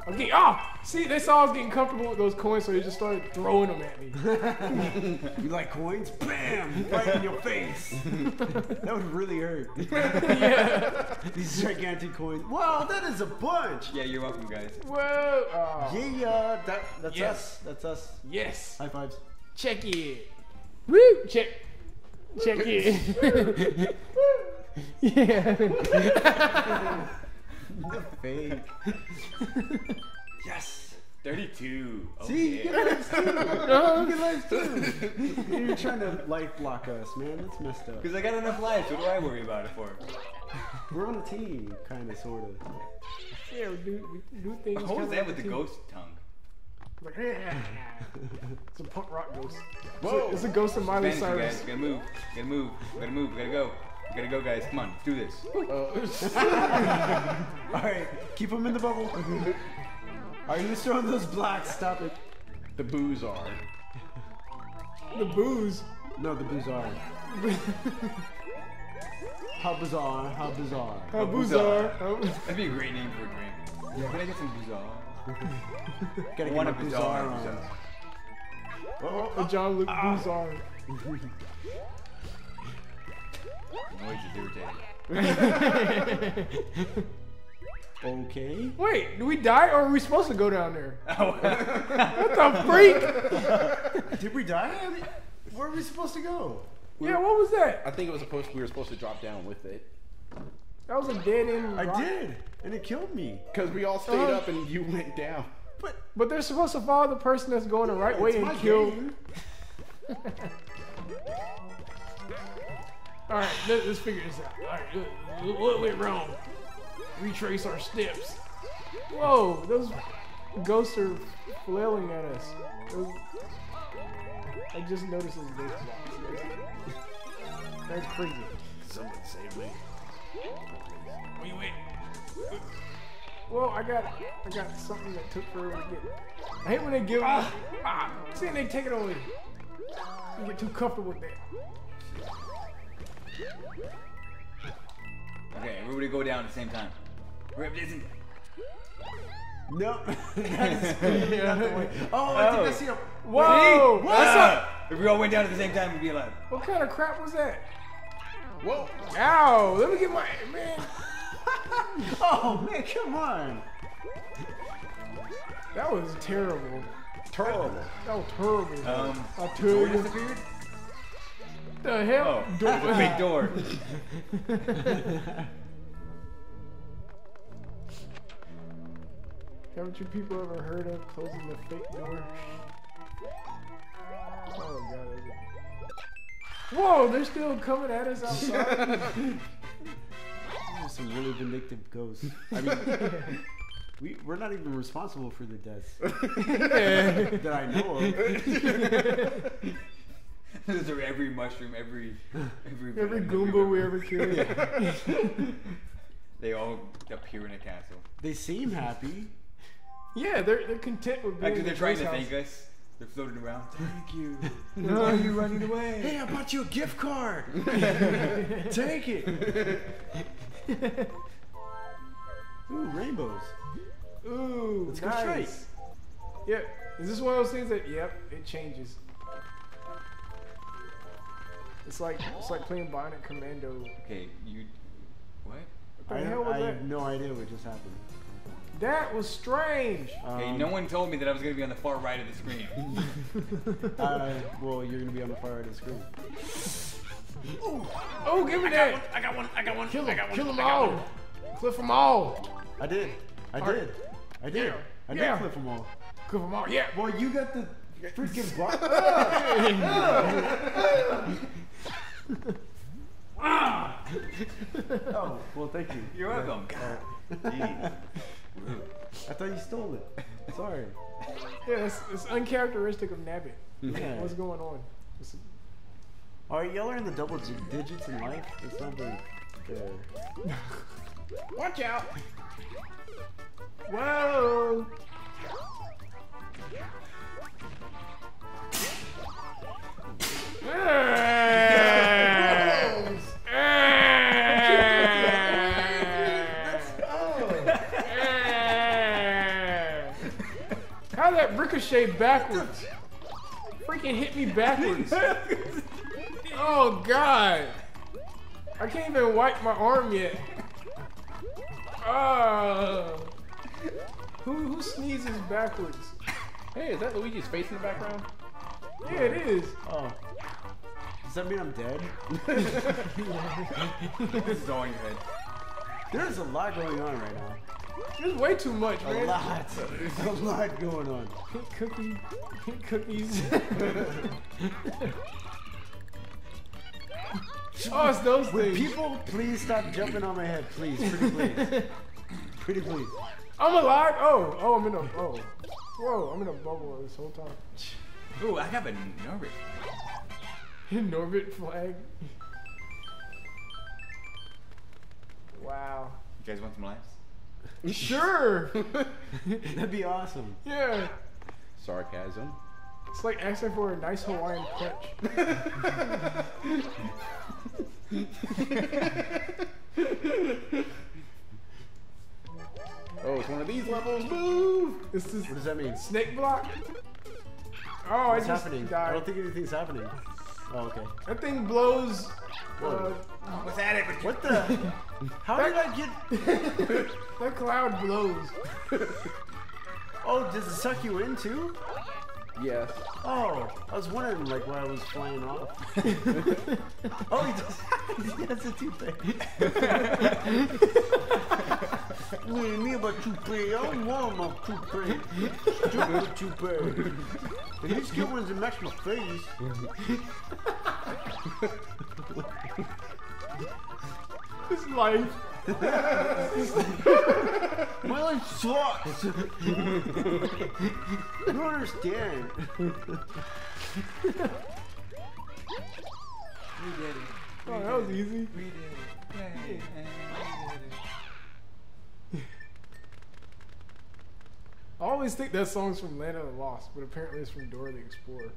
Okay, oh! See, they saw I was getting comfortable with those coins, so they just started throwing them at me. You like coins? Bam! Right in your face. that would really hurt. yeah. These gigantic coins. Wow, that is a bunch. Yeah, you're welcome, guys. Whoa! Oh. Yeah, that, that's Yes. us. That's us. Yes. High fives. Check it. Woo! Check. Check it. yeah. Fake. yes. 32. Okay. See, you get lives too. You get lives too. You're trying to life block us, man. That's messed up. Because I got enough lives. What do I worry about it for? We're on a team, kind of, sort of. Yeah, we do, we do things. What was that with the team. ghost tongue? Like, it's a punk rock ghost. Whoa. It's a, it's a ghost of Miley Fancy, guys. Cyrus. Gotta move. Gotta move. Gotta move. Gotta go. Gotta go, guys. Come on. Do this. Uh, All right, keep them in the bubble. Are you throwing those blocks? Stop it. the booze are. The booze. No, the bizarre. How bizarre, how bizarre. How bizarre. bizarre. That'd be a great name for a drink. Yeah, can I get some bizarre? Gotta get want a bizarre. on. bizarre. Oh, A John Luke Buzar. Irritating. Okay. Wait, do we die or are we supposed to go down there? Oh. What the freak? Did we die? Where are we supposed to go? Yeah, what was that? I think it was supposed we were supposed to drop down with it That was a dead end. I rock. did, and it killed me. because we all stayed Uh-huh. up and you went down. But But they're supposed to follow the person that's going the right way and kill. Game. All right, let, us figure this out. All right, uh, what went wrong? Retrace our steps. Whoa, those ghosts are flailing at us. Those, I just noticed those ghost blocks. That's crazy. Someone save me. Wait, wait. Well, I got, I got something that took forever to get. I hate when they give. Ah, ah, see, they take it away. You get too comfortable with that. Okay, everybody go down at the same time. Rip isn't. Nope. That's not the way. Oh, I think I see a. Whoa! What's up? If we all went down at the same time, we'd be alive. What kind of crap was that? Whoa! Ow! Let me get my man. Oh man, come on. That was terrible. Terrible. That was terrible. Um, I tell door disappeared? The hell? Oh, it's a big door. Haven't you people ever heard of closing the fake door? Oh god. Whoa! They're still coming at us outside. These are some really vindictive ghosts. I mean, we we're not even responsible for the deaths that I know of. Those are every mushroom, every every Every venom we've Goomba we ever- ever killed. They all appear in a castle. They seem happy. Yeah, they're they're content with being Actually, they're trying to house. thank us. They're floating around. Thank you. Why are you running away? Hey, I bought you a gift card. Take it. Ooh, rainbows. Ooh, Let's go nice. straight. Yeah, is this one of those things that? Yep, it changes. It's like it's like playing Bionic Commando. Okay, you. What? the I, hell was I that? have no idea what just happened. That was strange. Okay, Um, no one told me that I was gonna be on the far right of the screen. Uh, well, you're gonna be on the far right of the screen. Oh, give me that! I got one. I got one. Kill I them! got one. Kill them all! one. Cliff them all! I did. I Alright. did. I did. Yeah. I did Yeah. clip them all. Cliff them all! Yeah! Boy, you got the freaking block. oh, well, thank you. You're welcome. Uh, jeez. Rude. I thought you stole it. Sorry. Yeah, it's, it's uncharacteristic of Nabbit. Yeah. What's going on? It's- All right, y'all are in the double digits in life. It's not very fair. Watch out! Whoa! How that ricochet backwards? Freaking hit me backwards. Oh god. I can't even wipe my arm yet. Ah. Who who sneezes backwards? Hey, is that Luigi's face in the background? Yeah, it is. Oh. Does that mean I'm dead? This is all in your head. There's a lot going on right now. There's way too much, A man. lot. a lot going on. Pink cookie, pink cookies. oh, it's those Would things. people please stop jumping on my head, please? Pretty please. Pretty please. I'm alive. Oh, oh, I'm in a. Oh, whoa, I'm in a bubble this whole time. Ooh, I have a Norbit. Norbit flag. Wow. You guys want some laughs? Sure. That'd be awesome. yeah. Sarcasm. It's like asking for a nice Hawaiian punch. Oh, it's one of these levels. Move! It's this What does that mean? snake block. Oh, What's I just happening? I don't think anything's happening. Oh, okay. That thing blows uh, Whoa. What's at it? But What the? How did I get? That cloud blows. Oh, does it suck you in too? Yes. Oh, I was wondering like why I was flying off. oh, he does. he has a toupee. what do you mean about toupee? I don't want my toupee. Stupid toupee. And these good ones that match my face. Life. My life sucks. you don't understand. we did it. Oh, that was easy. We did I always think that song's from Land of the Lost, but apparently it's from Dora the Explorer.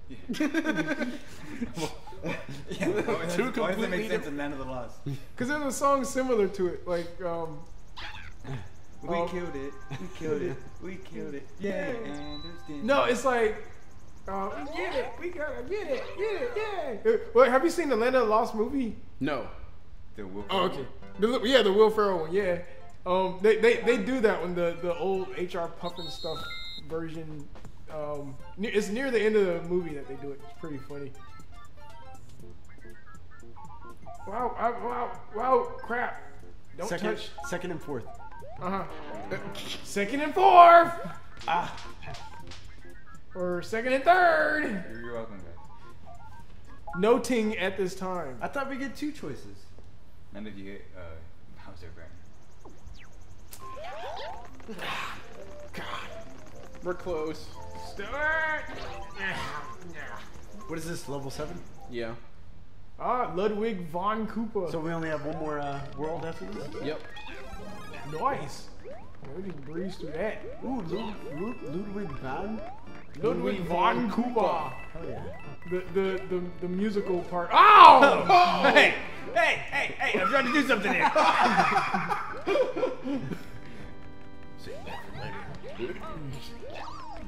Yeah, why does Two why does that completely make sense in Land of the Lost? Cause there's a song similar to it, like um, We Oh. killed it. We killed it. We killed it. Yeah. And no, it's like, uh, get it, we gotta get it, get it, yeah. Uh, Well, have you seen the Land of the Lost movie? No. the wolf. Oh, okay. The, yeah, the Will Ferrell one. Yeah. Um, they, they, they do that when the the old HR Pufnstuf version. Um, it's near the end of the movie that they do it. It's pretty funny. Wow! Wow! Wow! Wow! Crap! Don't Second, touch. second and fourth. Uh huh. Second and fourth. Ah. Or second and third. You're, you're welcome, guys. Noting at this time. I thought we get two choices. None of you hit uh, We're close. Start. What is this, level seven? Yeah. Ah, Ludwig von Koopa. So we only have one more uh, world after this? Yep. Nice. We just breeze through that. Ooh, Lud- Lud- Ludwig van? Ludwig von Koopa. Hell yeah. The, the, the, the musical part. Oh! Hey! Hey! Hey! Hey! I'm trying to do something here.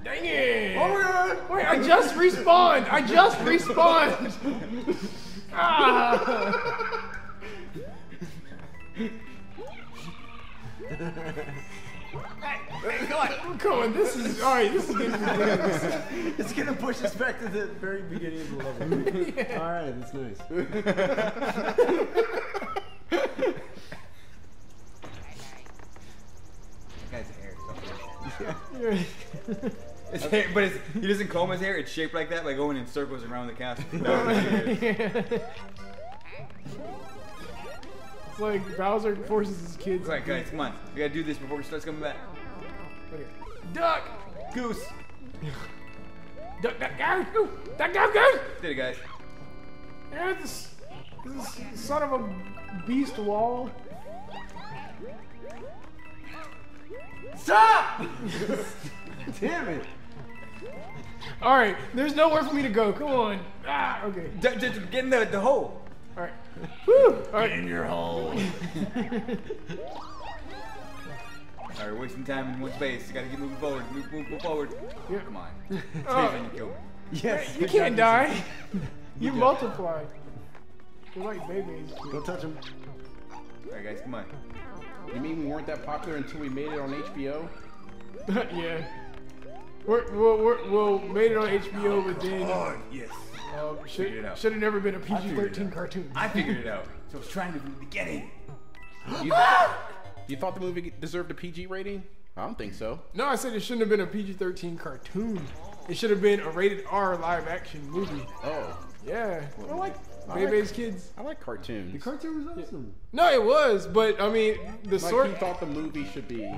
Dang it! Oh my god! Wait, I just respawned! I just respawned! ah! hey, come on. I'm. This is alright. This is getting ridiculous. It's gonna push us back to the very beginning of the level. Alright, that's nice. That guy's hair hair, but it's, he doesn't comb his hair. It's shaped like that, like going in circles around the castle. It's like Bowser forces his kids. All right, guys, come on. We gotta do this before he starts coming back. Okay. Duck! Goose. Duck, duck, goose! Duck, duck, goose! Did it, guys. Yeah, this, this is son of a beast wall. Stop! Damn it. All right, there's nowhere for me to go. Come on. Ah, okay. D- d- d- get in the, the hole. All right. Woo! All right. In your hole. All right, wasting time in one space. You gotta keep moving forward. Move, move, move forward. Yeah. Come on. Oh. You kill me. Yes. You can't die. You multiply. You're like babies. Don't touch him. All right, guys, come on. You mean we weren't that popular until we made it on HBO? yeah. We're, we're, we're, we'll made it on HBO, but then Oh, yes. um, Figured it should out. should have never been a PG-13 cartoon. I figured it out. So I was trying to from the beginning. You, you thought the movie deserved a PG rating? I don't think so. No, I said it shouldn't have been a PG-13 cartoon. It should have been a rated R live-action movie. Oh, Yeah. I like I Baby's like, kids. I like cartoons. The cartoon was awesome. No, it was, but I mean, the like source. he thought the movie should be.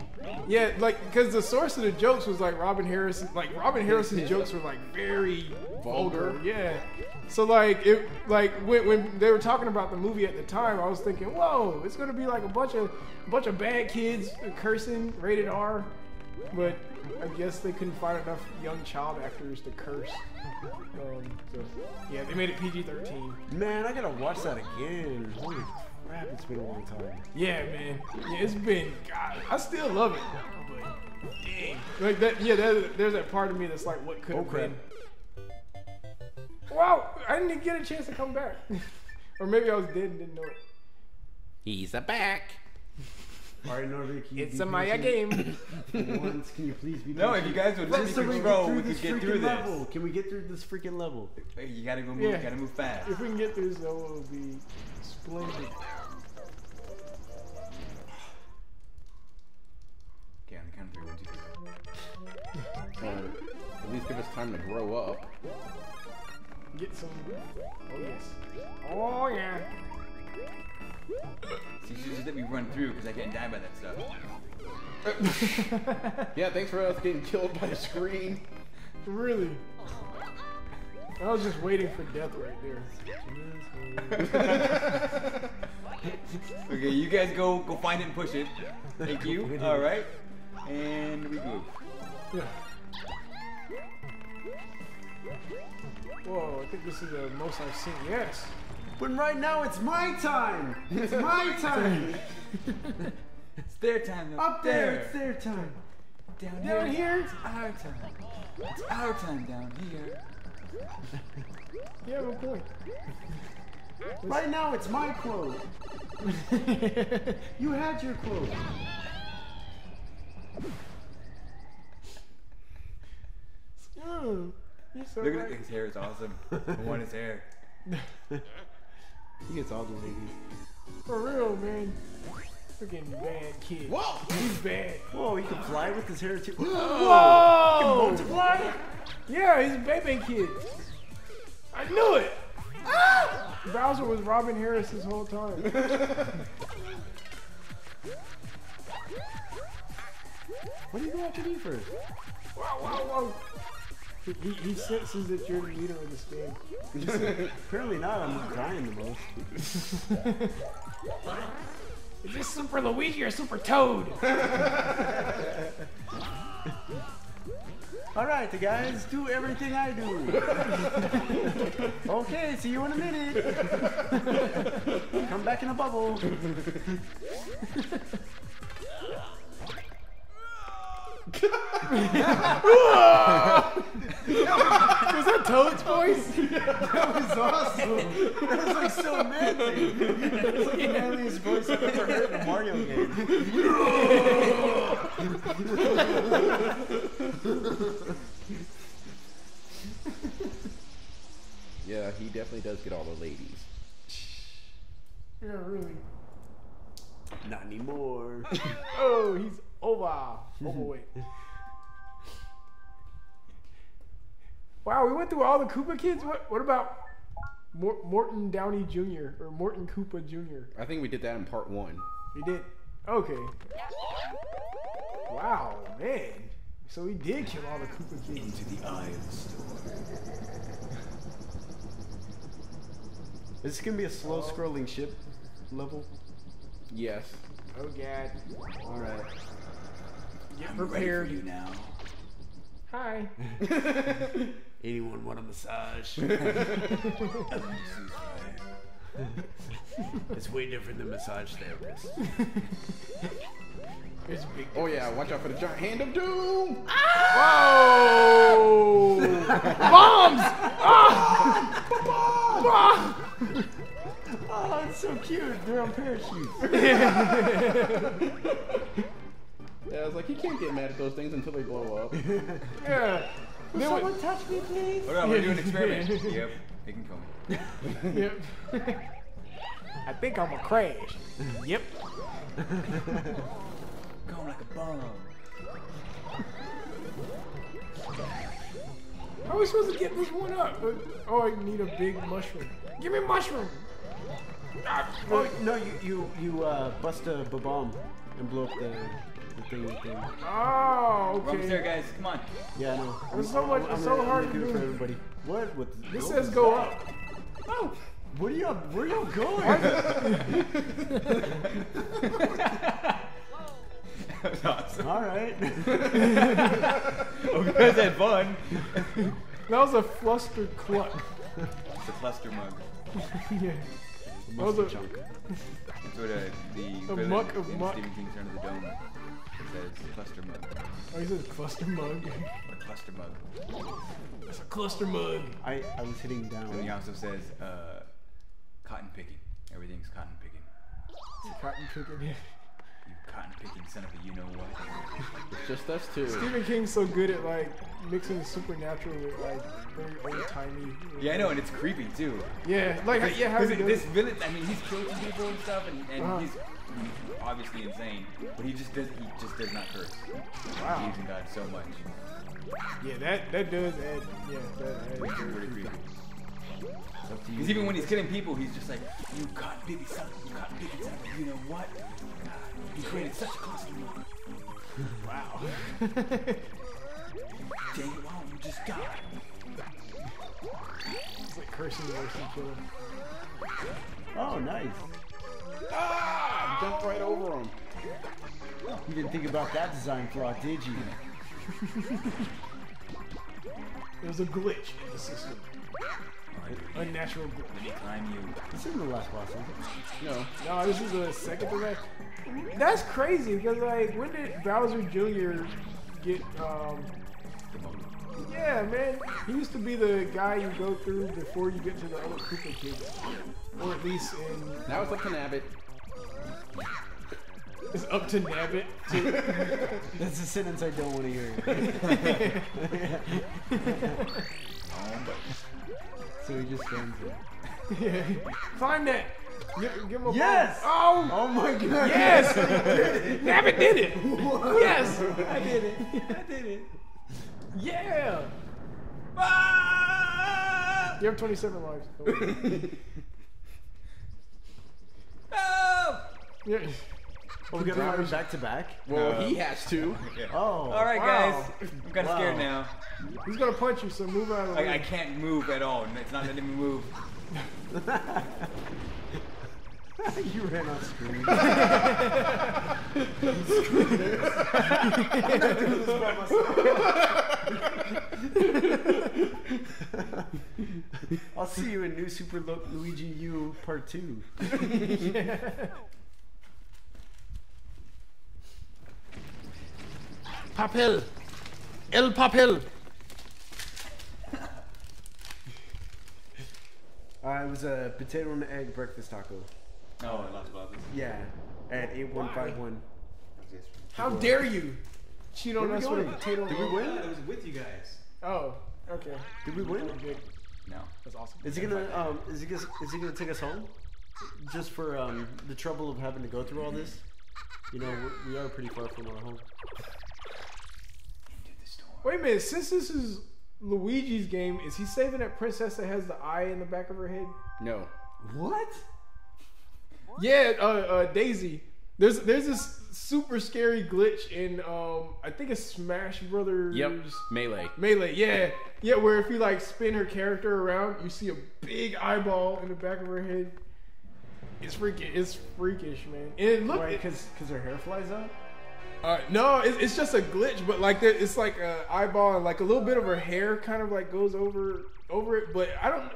Yeah, like because the source of the jokes was like Robin Harrison. Like Robin Harrison's jokes were like very vulgar. Vulgar. Yeah. So like it like when, when they were talking about the movie at the time, I was thinking, whoa, it's gonna be like a bunch of a bunch of bad kids cursing, rated R. But I guess they couldn't find enough young child actors to curse. Um, so yeah, they made it PG-13. Man, I gotta watch that again. Holy crap, it's been a long time. Yeah, man. Yeah, it's been. God, I still love it. But dang, like that. Yeah, that, there's that part of me that's like, what could have Oh, crap. been. Wow, I didn't get a chance to come back, or maybe I was dead and didn't know it. He's a back. All right, Norbert, can you It's be a Maya game. Once, can you please be No, if you guys would let me Just so we control, get we through could this get through this. level. Can we get through this freaking level? Hey, You gotta go move. Yeah. Gotta move fast. If we can get through this level, it'll be splendid. Okay, on the count of three. One, two, three. Or at least give us time to grow up. Get some. Oh yes. Oh yeah. See, you should just let me run through because I can't die by that stuff. Yeah, thanks for us getting killed by the screen. Really. I was just waiting for death right there. Okay, you guys go go find it and push it. Thank you. All right, and we move. Yeah. Whoa, I think this is the most I've seen. Yes. But right now, it's my time. It's my time. It's their time. Though. Up there, it's their time. Down, Down here. It's our time. It's our time down here. You have a point. Right now, it's my quote. You had your quote. Mm, you're so Look right. at his hair. is awesome. I want his hair. He gets all the ladies. For real, man. Freaking bad kid. Whoa! He's bad. Whoa, he can fly with his hair too. Whoa! Multiply? Yeah, he's a baby kid. I knew it. Ah! Bowser was Robin Harris this whole time. What do you go after me for? Whoa, whoa, whoa. He, he, senses that you're the leader of this game. Apparently not. I'm crying the most. Is this Super Luigi or Super Toad? All right, the guys do everything I do. okay, see you in a minute. Come back in a bubble. Was that Toad's voice? That was awesome. That was like so manly. That's like the manliest voice I've ever heard in a Mario game. Yeah, he definitely does get all the ladies. Yeah, really. Not anymore. Oh, he's over. Overweight. wow, we went through all the Koopa kids. What? What about Mor- Morton Downey Jr. or Morton Koopa Jr.? I think we did that in part one. We did. Okay. Wow, man. So we did kill all the Koopa kids. Into the eye of the storm. This is gonna be a slow scrolling ship level. Yes. Oh god. All right. Get I'm ready for prepared. you now. Hi. Anyone want a massage? it's way different than massage therapist. It's big. Oh yeah, watch out for the giant hand of doom! Whoa! Bombs! Ah! Ah! Oh, it's so cute. They're on parachutes. Yeah, I was like, he can't get mad at those things until they blow up. Yeah. Then what- Someone touch me, please. Hold on, we're doing an experiment. yep, they can kill me. Yep. I think I'm a crash. Yep. Going like a bomb. How are we supposed to get this one up? Oh, I need a big mushroom. Give me a mushroom. Ah, Oh no, you you you uh, bust a bomb and blow up the the thing thing. Oh, We're almost there, okay. guys. Come on. Yeah, I know. It's so much- it's so gonna- hard to do. for everybody. What? What? This what says go up. Oh, Where y'all? Where y'all going? That was awesome. All right. Oh, you guys had fun. that was a fluster cluck. It's a cluster mug. yeah. That was a, chunk. That's what uh, the A muck of muck. Stephen King's Return of the Dome says cluster mug oh, he says cluster mug. or cluster mug. That's a cluster mug. I I was hitting down. And he down. also says uh, cotton picking. Everything's cotton picking. It's cotton picking. You cotton picking son of a you know what. It's just us two. Stephen King's so good at like mixing the supernatural with like very old timey. Yeah, I know, and it's creepy too. Yeah, like yeah, how Because he does this it. villain, I mean, he's killing people and stuff, and, and Uh-huh. he's I mean, obviously insane, but he just does he just does not curse. Wow. He believes in God so much. Yeah, that that does add. Yeah, that adds It's very really creepy. It's up to you. Because even when he's killing people, he's just like, you cotton picking son, you cotton picking son, you know what? You created such a costly monster. Wow. Dang it, why don't you just die? it's like cursing worse than killing. Oh, nice. Ah! Jumped right over him. You didn't think about that design flaw, did you? There's a glitch in the system. Unnatural glitch. Let me climb you. This isn't the last boss, is it? No. No, this is the second to last. That's crazy because like when did Bowser Jr. get um yeah man he used to be the guy you go through before you get to the other Koopa kids or at least in Now it's like an abbot. It's up to Nabbit to That's a sentence I don't want to hear. Oh, so he just stands there. yeah. climb that give, give him a Yes! ball. oh Oh my god! yes Nabbit did it yes I did it. I did it. yeah Ah! you have 27 lives Oh! Yeah. Oh, we got to run back to back? Well, No. he has to. Yeah. Oh. All right, Wow. guys. I'm kind of Wow. scared now. he's gonna punch you so move out of the way I, I can't move at all. It's not letting me move. you ran on screen. I'll see you in New Super Lu- Luigi U Part 2. Papel. El papel. Uh, it was a potato and egg breakfast taco. Oh, I Las Blasas. Yeah, at 8151. How dare you cheat on us with a going? potato? Did we win? I was with you guys. Oh, okay. Did we win? No. That's awesome. Is he gonna um is he gonna is he gonna take us home? Just for um the trouble of having to go through all this? You know, we- we are pretty far from our home. Into the storm. Wait a minute. Since this is Luigi's game, is he saving that princess that has the eye in the back of her head? No. What? Yeah, uh, uh, Daisy. There's there's this super scary glitch in um I think it's Smash Brothers. Yep. Melee. Melee, yeah, yeah. Where if you like spin her character around, you see a big eyeball in the back of her head. It's freaking, it's freakish, man. And look, Why? it- Because because her hair flies out. Uh, no, it, it's just a glitch, but like there, it's like a eyeball and like a little bit of her hair kind of like goes over over it, but I don't.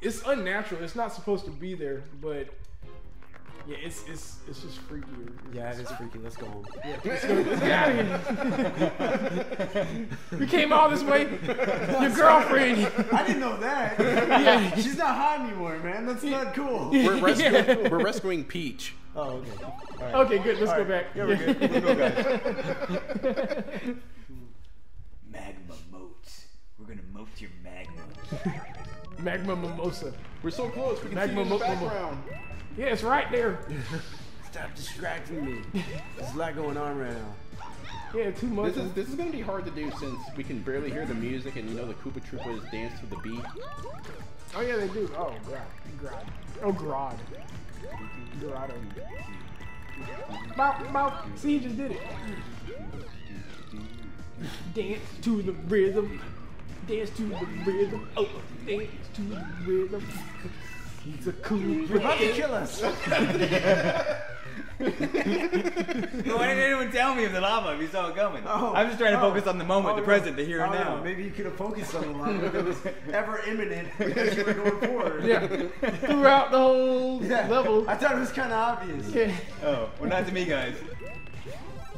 It's unnatural. It's not supposed to be there, but yeah, it's it's it's just freaky. Yeah, it is freaky. Let's go home. Yeah, let's, go, let's get out of here. we came all this way. Your girlfriend. I didn't know that. Yeah. She's not hot anymore, man. That's not cool. We're rescuing, we're rescuing Peach. Oh, okay. All right. Okay, good. Let's All go right. back. Yeah, we're good. We'll go, guys. magma moats. We're gonna moat your magma. Magma mimosa. We're so close. We can Magma see it in the background. Yeah, it's right there. Stop distracting me. There's a lot going on right now. Yeah, two months. This is this is gonna be hard to do since we can barely hear the music, and you know the Koopa Troopas dance to the beat. Oh yeah, they do. Oh god, Grod. Oh Grod. Bow, bow. See, he just did it. Dance to the rhythm. Dance to the rhythm. Oh, dance to the rhythm. He's a cool You're about to kill us. Why didn't anyone tell me of the lava if you saw it coming? Oh. I'm just trying to Oh. focus on the moment, Oh, the present, the here oh, and Oh, now. no. Maybe you could have focused on the lava if it was ever imminent as you were going forward. Yeah, throughout the whole Yeah. level. I thought it was kind of obvious. Yeah. Oh, well, not to me, guys.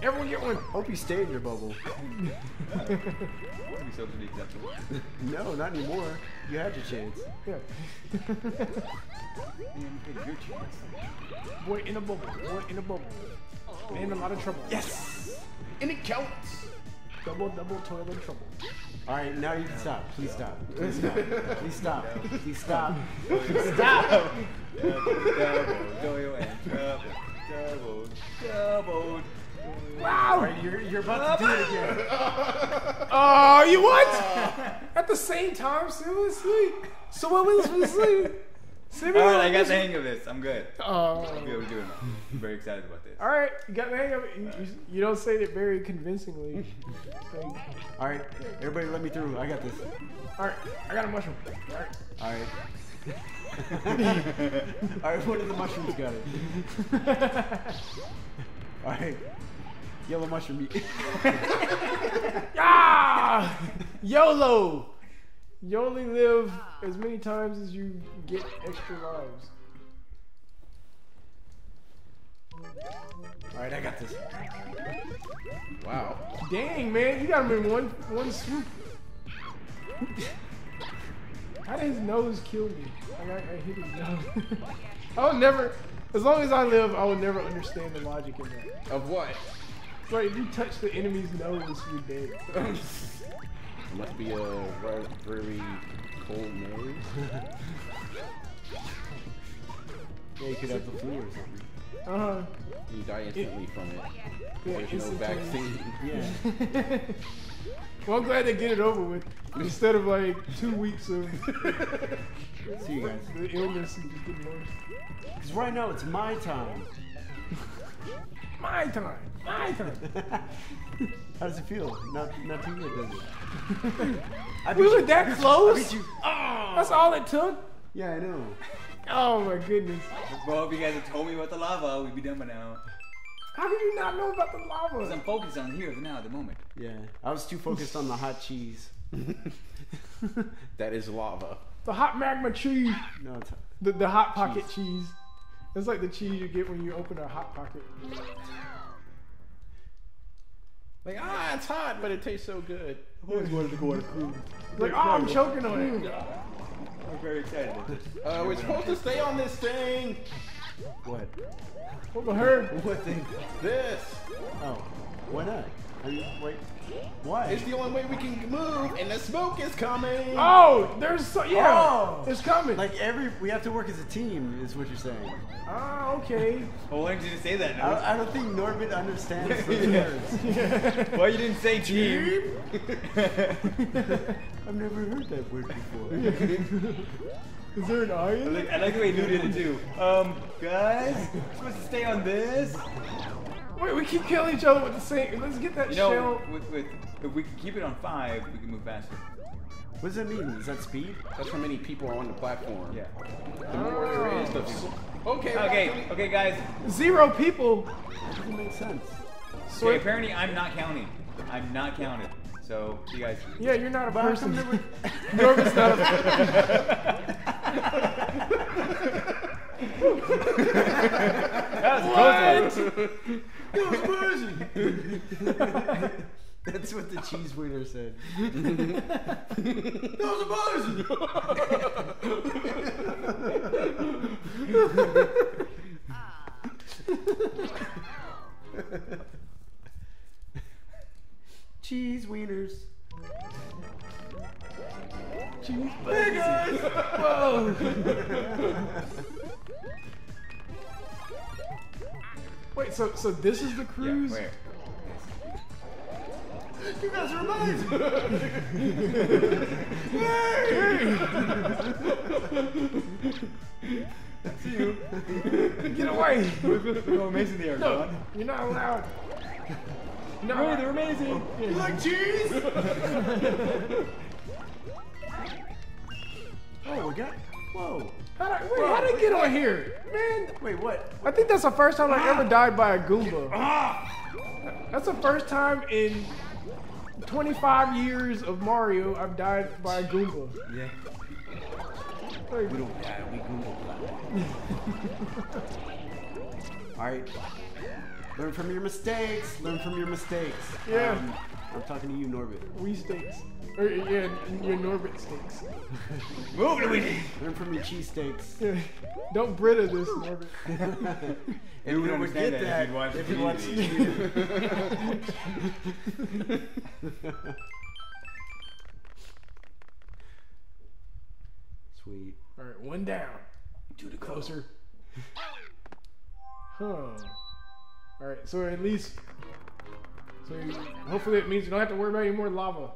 Everyone get one. Hope you stay in your bubble. That'd be socially acceptable. No, not anymore. You had your chance. Yeah. Your chance. Boy in a bubble. Boy in a bubble. In a lot of trouble. Yes. And it counts. Double, double toilet trouble. All right, now you can stop. Please stop. Please stop. Please stop. Please stop. Stop! double, double, and double, double, double. All right, you're, you're about to do it again. Oh, you what? At the same time, seriously? So what was seriously? All right, I got the hang of this. I'm good. Oh. I'll be able to do it. I'm very excited about this. All right, you got the hang of it. You, you, you don't say it very convincingly. All right, everybody, let me through. I got this. all right, I got a mushroom. All right. All right. All right, one of the mushrooms got it. All right, yellow mushroom. meat. Ah! YOLO! You only live as many times as you get extra lives. All right, I got this. Wow. Dang, man, you got him in one one swoop. How did his nose kill me? I, I hit his nose. I'll never, as long as I live, I will never understand the logic in that. Of what? Right, if you touch the enemy's nose, you're dead. It must be a re- very cold nose. Yeah, you could have the flu or something. Uh huh. You die instantly from it. Yeah, There's no vaccine. Yeah. Well, I'm glad they get it over with instead of like two weeks of See you guys. the illness and just getting worse. Because right now it's my time. My time, my time. How does it feel? Not not too good, does it? I We were you. that close. beat you. Oh. That's all it took. Yeah, I know. Oh my goodness. Well, if you guys had told me about the lava, we'd be done by now. How could you not know about the lava? Because lava? I'm focused on here now at the moment. Yeah, I was too focused on the hot cheese. That is lava. The hot magma cheese. No, it's The, the hot pocket cheese. It's like the cheese you get when you open a hot pocket. Like, ah, it's hot, but it tastes so good. I've always wanted to go on a cruise. Like, oh, I'm choking on it. I'm very excited. Uh, we're supposed to stay on this thing. What? What the her? What thing? This. Oh, why not? Are you wait? Why? It's the only way we can move, and the smoke is coming. Oh, there's so, yeah. Oh. It's coming. like every we have to work as a team, is what you're saying. Ah, okay. Well, why didn't you say that? I, No? I don't think Norbit understands those words. Why you didn't say team? I've never heard that word before. Is there an I iron? like, I like the way Lou did it too. Um, guys, we're supposed to stay on this. Wait, we keep killing each other with the same. Let's get that You know, shell. with, with, if we can keep it on five, we can move faster. What does that mean? Is that speed? That's how many people are on the platform. Yeah. The more there is, the. Okay. Okay, okay, guys. Zero people. That doesn't make sense. So Okay, apparently I'm not counting. I'm not counted. So you guys. yeah, you're not a But person. come Norbit's not a That was a close one. That's what the cheese waiter said. Cheese wieners. cheese. Hey guys. Whoa. Wait, so so this is the cruise? where? You guys are amazing. Yay! See you. Get away! Look how amazing they are, No, John. you're not allowed. No, Oh, they're amazing. You like cheese? oh, we got. Whoa. How'd I, wait, how'd I get on here? Man, Wait, what? I think that's the first time I ever died by a Goomba. Ah. That's the first time in 25 years of Mario I've died by a Goomba. Yeah. Like, We don't die. We Goomba All right. Learn from your mistakes. Learn from your mistakes. Yeah. Um, I'm talking to you, Norbit. We steaks. Or, yeah, your Norbit steaks. Move, Luigi. Learn from your cheesesteaks. Yeah. Don't Brita this, Norbit. And You would you understand get that that if you'd watched if you TV. Sweet. All right, one down. Two To the Closer. Huh. All right, so at least, so you, hopefully it means you don't have to worry about any more lava.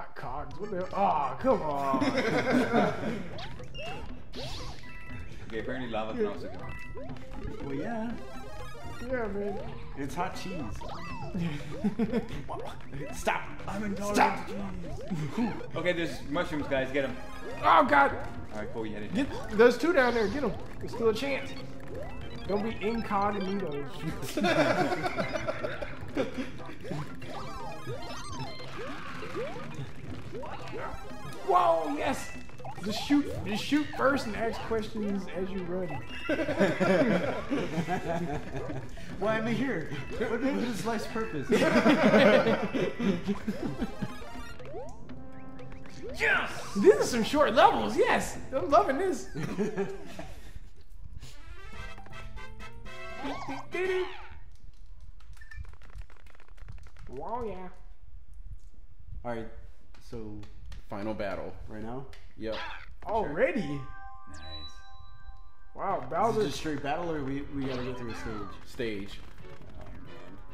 Hot cogs. What the hell? Oh, come on. Okay, apparently lava can also go. Well, yeah. yeah, man. It's hot cheese. Stop. I'm intolerant Stop. to cheese. okay, there's mushrooms, guys. Get them. Oh God. All right, cool. You had it. Get, there's two down there. Get them. There's still a chance. Don't be incognito. Whoa, yes. Just shoot. Just shoot first and ask questions as you run. Why am I here? What, is life's purpose? Yes. These are some short levels. Yes, I'm loving this. Wow, yeah. All right. So Final battle. right now, Yep. Already. Nice. Wow, is it Bowser. just straight battle, or we we gotta go through a stage? Stage.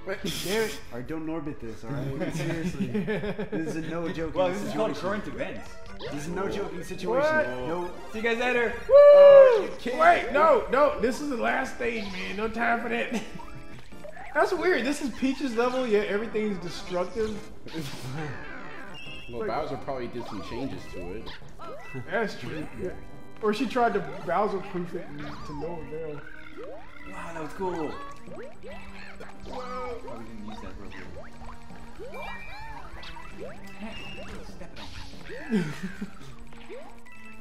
Oh, Damn it. All right, don't orbit this. All right, seriously. This is a no joking Well, this is situation. called current events. This is no joking situation. What? No. See you guys later. Woo! Oh, Wait, no, no. This is the last stage, man. No time for that. That's weird. This is Peach's level, yet everything's destructive. Well, Bowser probably did some changes to it. That's true. Yeah. Or she tried to Bowser proof it and to no avail. Wow, that was cool. Oh, we didn't use that real good. Step it on.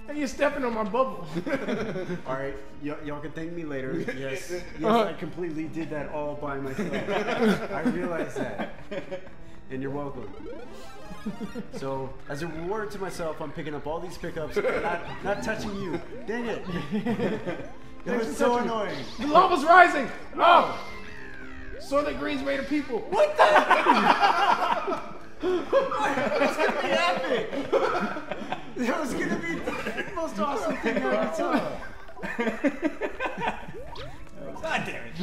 Hey, you're stepping on my bubble. All right, y'all can thank me later. Yes, yes, Uh-huh. I completely did that all by myself. I realize that, and you're welcome. So, as a reward to myself, I'm picking up all these pickups, not, not touching you. Dang it! That was so annoying. the lava's rising. Oh, Soylent Green's made of people. What? the? It's gonna be epic. That was gonna be the most awesome thing I ever saw. God damn it.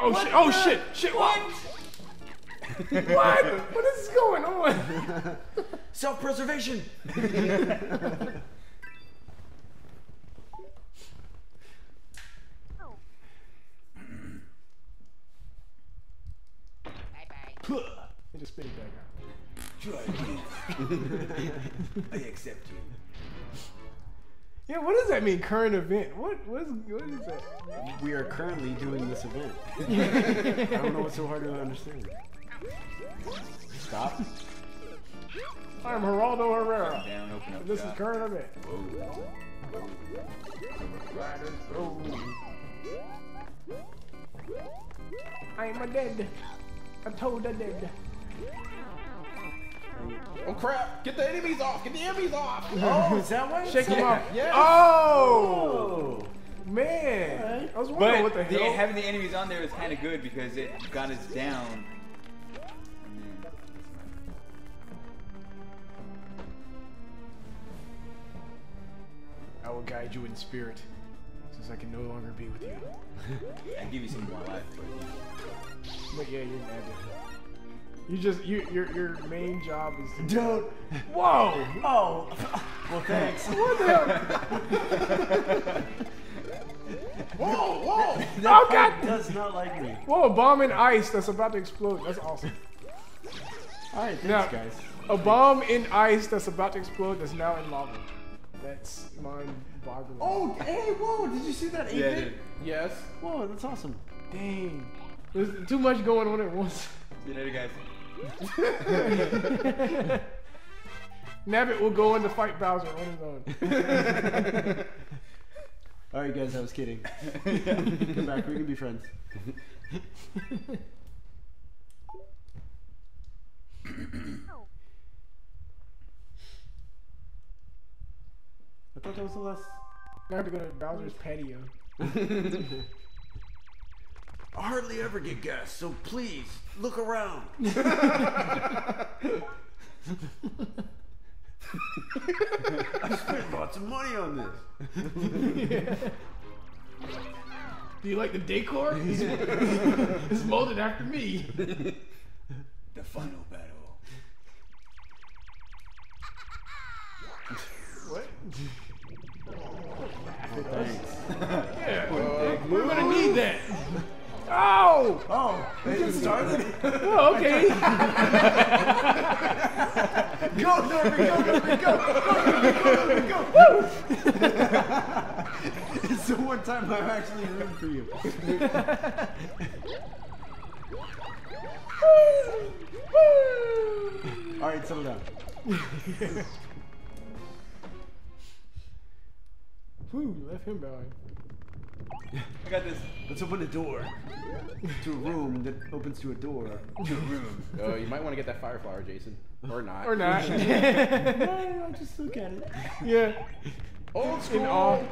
Oh shit! Oh shit! Shit! What? what? What is going on? Self-preservation. They just spit it back out. I accept you. Yeah, what does that mean? Current event? What? What is? What is that? We are currently doing this event. I don't know what's so hard to understand. Stop. I'm Geraldo Rivera. Down, open up. This is current event. Whoa. I'm a dead. I told a dead. Oh crap! Get the enemies off! Get the enemies off! Oh, is that why? Shake him off. Yes. Oh man! I was wondering But what the the, hell. having the enemies on there is kind of good because it got us down. I will guide you in spirit, since I can no longer be with you. I'd give you some more life, but But yeah, you're mad. You just you your your main job is to Don't. Whoa! Oh. Well, thanks. What the hell? Whoa! Whoa! That Oh, God. does not like me. Whoa! A bomb in ice that's about to explode. That's awesome. All right, thanks, Now- guys. A bomb in ice that's about to explode that's now in lava. That's mind-boggling. Oh, hey, whoa! Did you see that? yeah, eight-bit? Yes. Whoa, that's awesome. dang! There's too much going on at once. See you later, guys. Nabbit will go in to fight Bowser on his own. All right, guys, I was kidding. Come back. We can be friends. I thought that was the last. I have to go to Bowser's patio. I hardly ever get gas, so please look around. I spent lots of money on this. Do you like the decor? It's, it's molded after me. The final battle. What? Thanks. Yeah, we're gonna need that. Oh! Oh, it started. Oh, okay. Go, Norman, go, Norman, go, go, Norman, go. it's the one time I'm actually rooting for you. All right, settle down. Whew, you left him behind. I got this Let's open the door to a room that opens to a door. to a room. Oh, you might want to get that fire flower, Jason, or not. Or not. no, no, just look at it. yeah. Old school. In awe.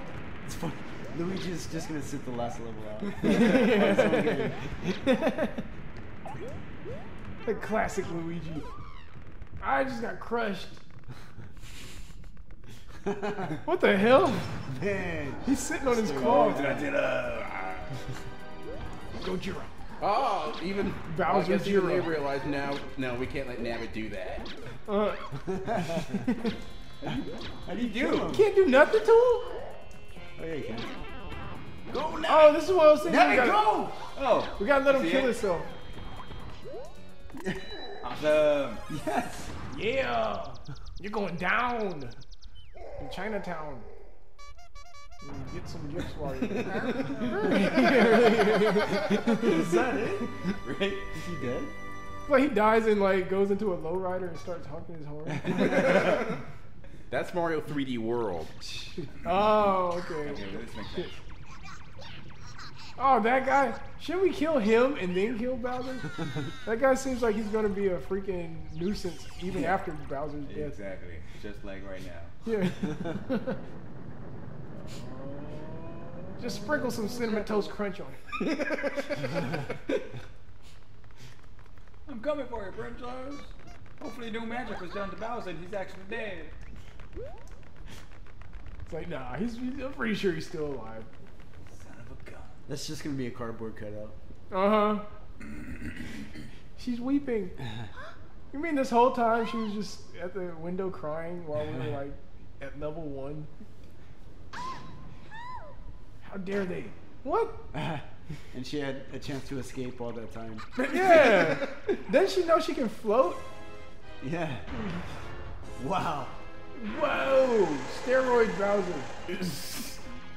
It's fun. Luigi's just gonna sit the last level out. the classic Luigi. I just got crushed. What the hell? Man, He's sitting on his claw. Gojira. Oh, even Bowser I guess even they realize now. No, we can't let Nabbit do that. Uh, how do you do? can't do nothing to him? Oh yeah, you can. Go now. Oh, this is what I was saying. Gotta, go. Oh, we gotta let him kill it? himself. awesome. Yes. Yeah. You're going down in Chinatown. Mm, Get some gifts while you're Is that it? Right? Is he dead? Like he dies and like goes into a lowrider and starts honking his horn. That's Mario 3D World. oh, okay. Okay, this makes sense. Oh, that guy. Should we kill him and then kill Bowser? that guy seems like he's gonna be a freaking nuisance even after Bowser's death. Exactly. Just like right now. Yeah. Just sprinkle some cinnamon toast crunch on it. I'm coming for you, princess. Hopefully, no magic was done to Bowser and he's actually dead. It's like, nah, he's, he's- I'm pretty sure he's still alive. Son of a gun. That's just gonna be a cardboard cutout. Uh huh. She's weeping. You mean this whole time she was just at the window crying while we were like at level one? How dare they? What? and she had a chance to escape all that time. Yeah. Doesn't she know she can float? Yeah. Wow. Whoa! Steroid Bowser.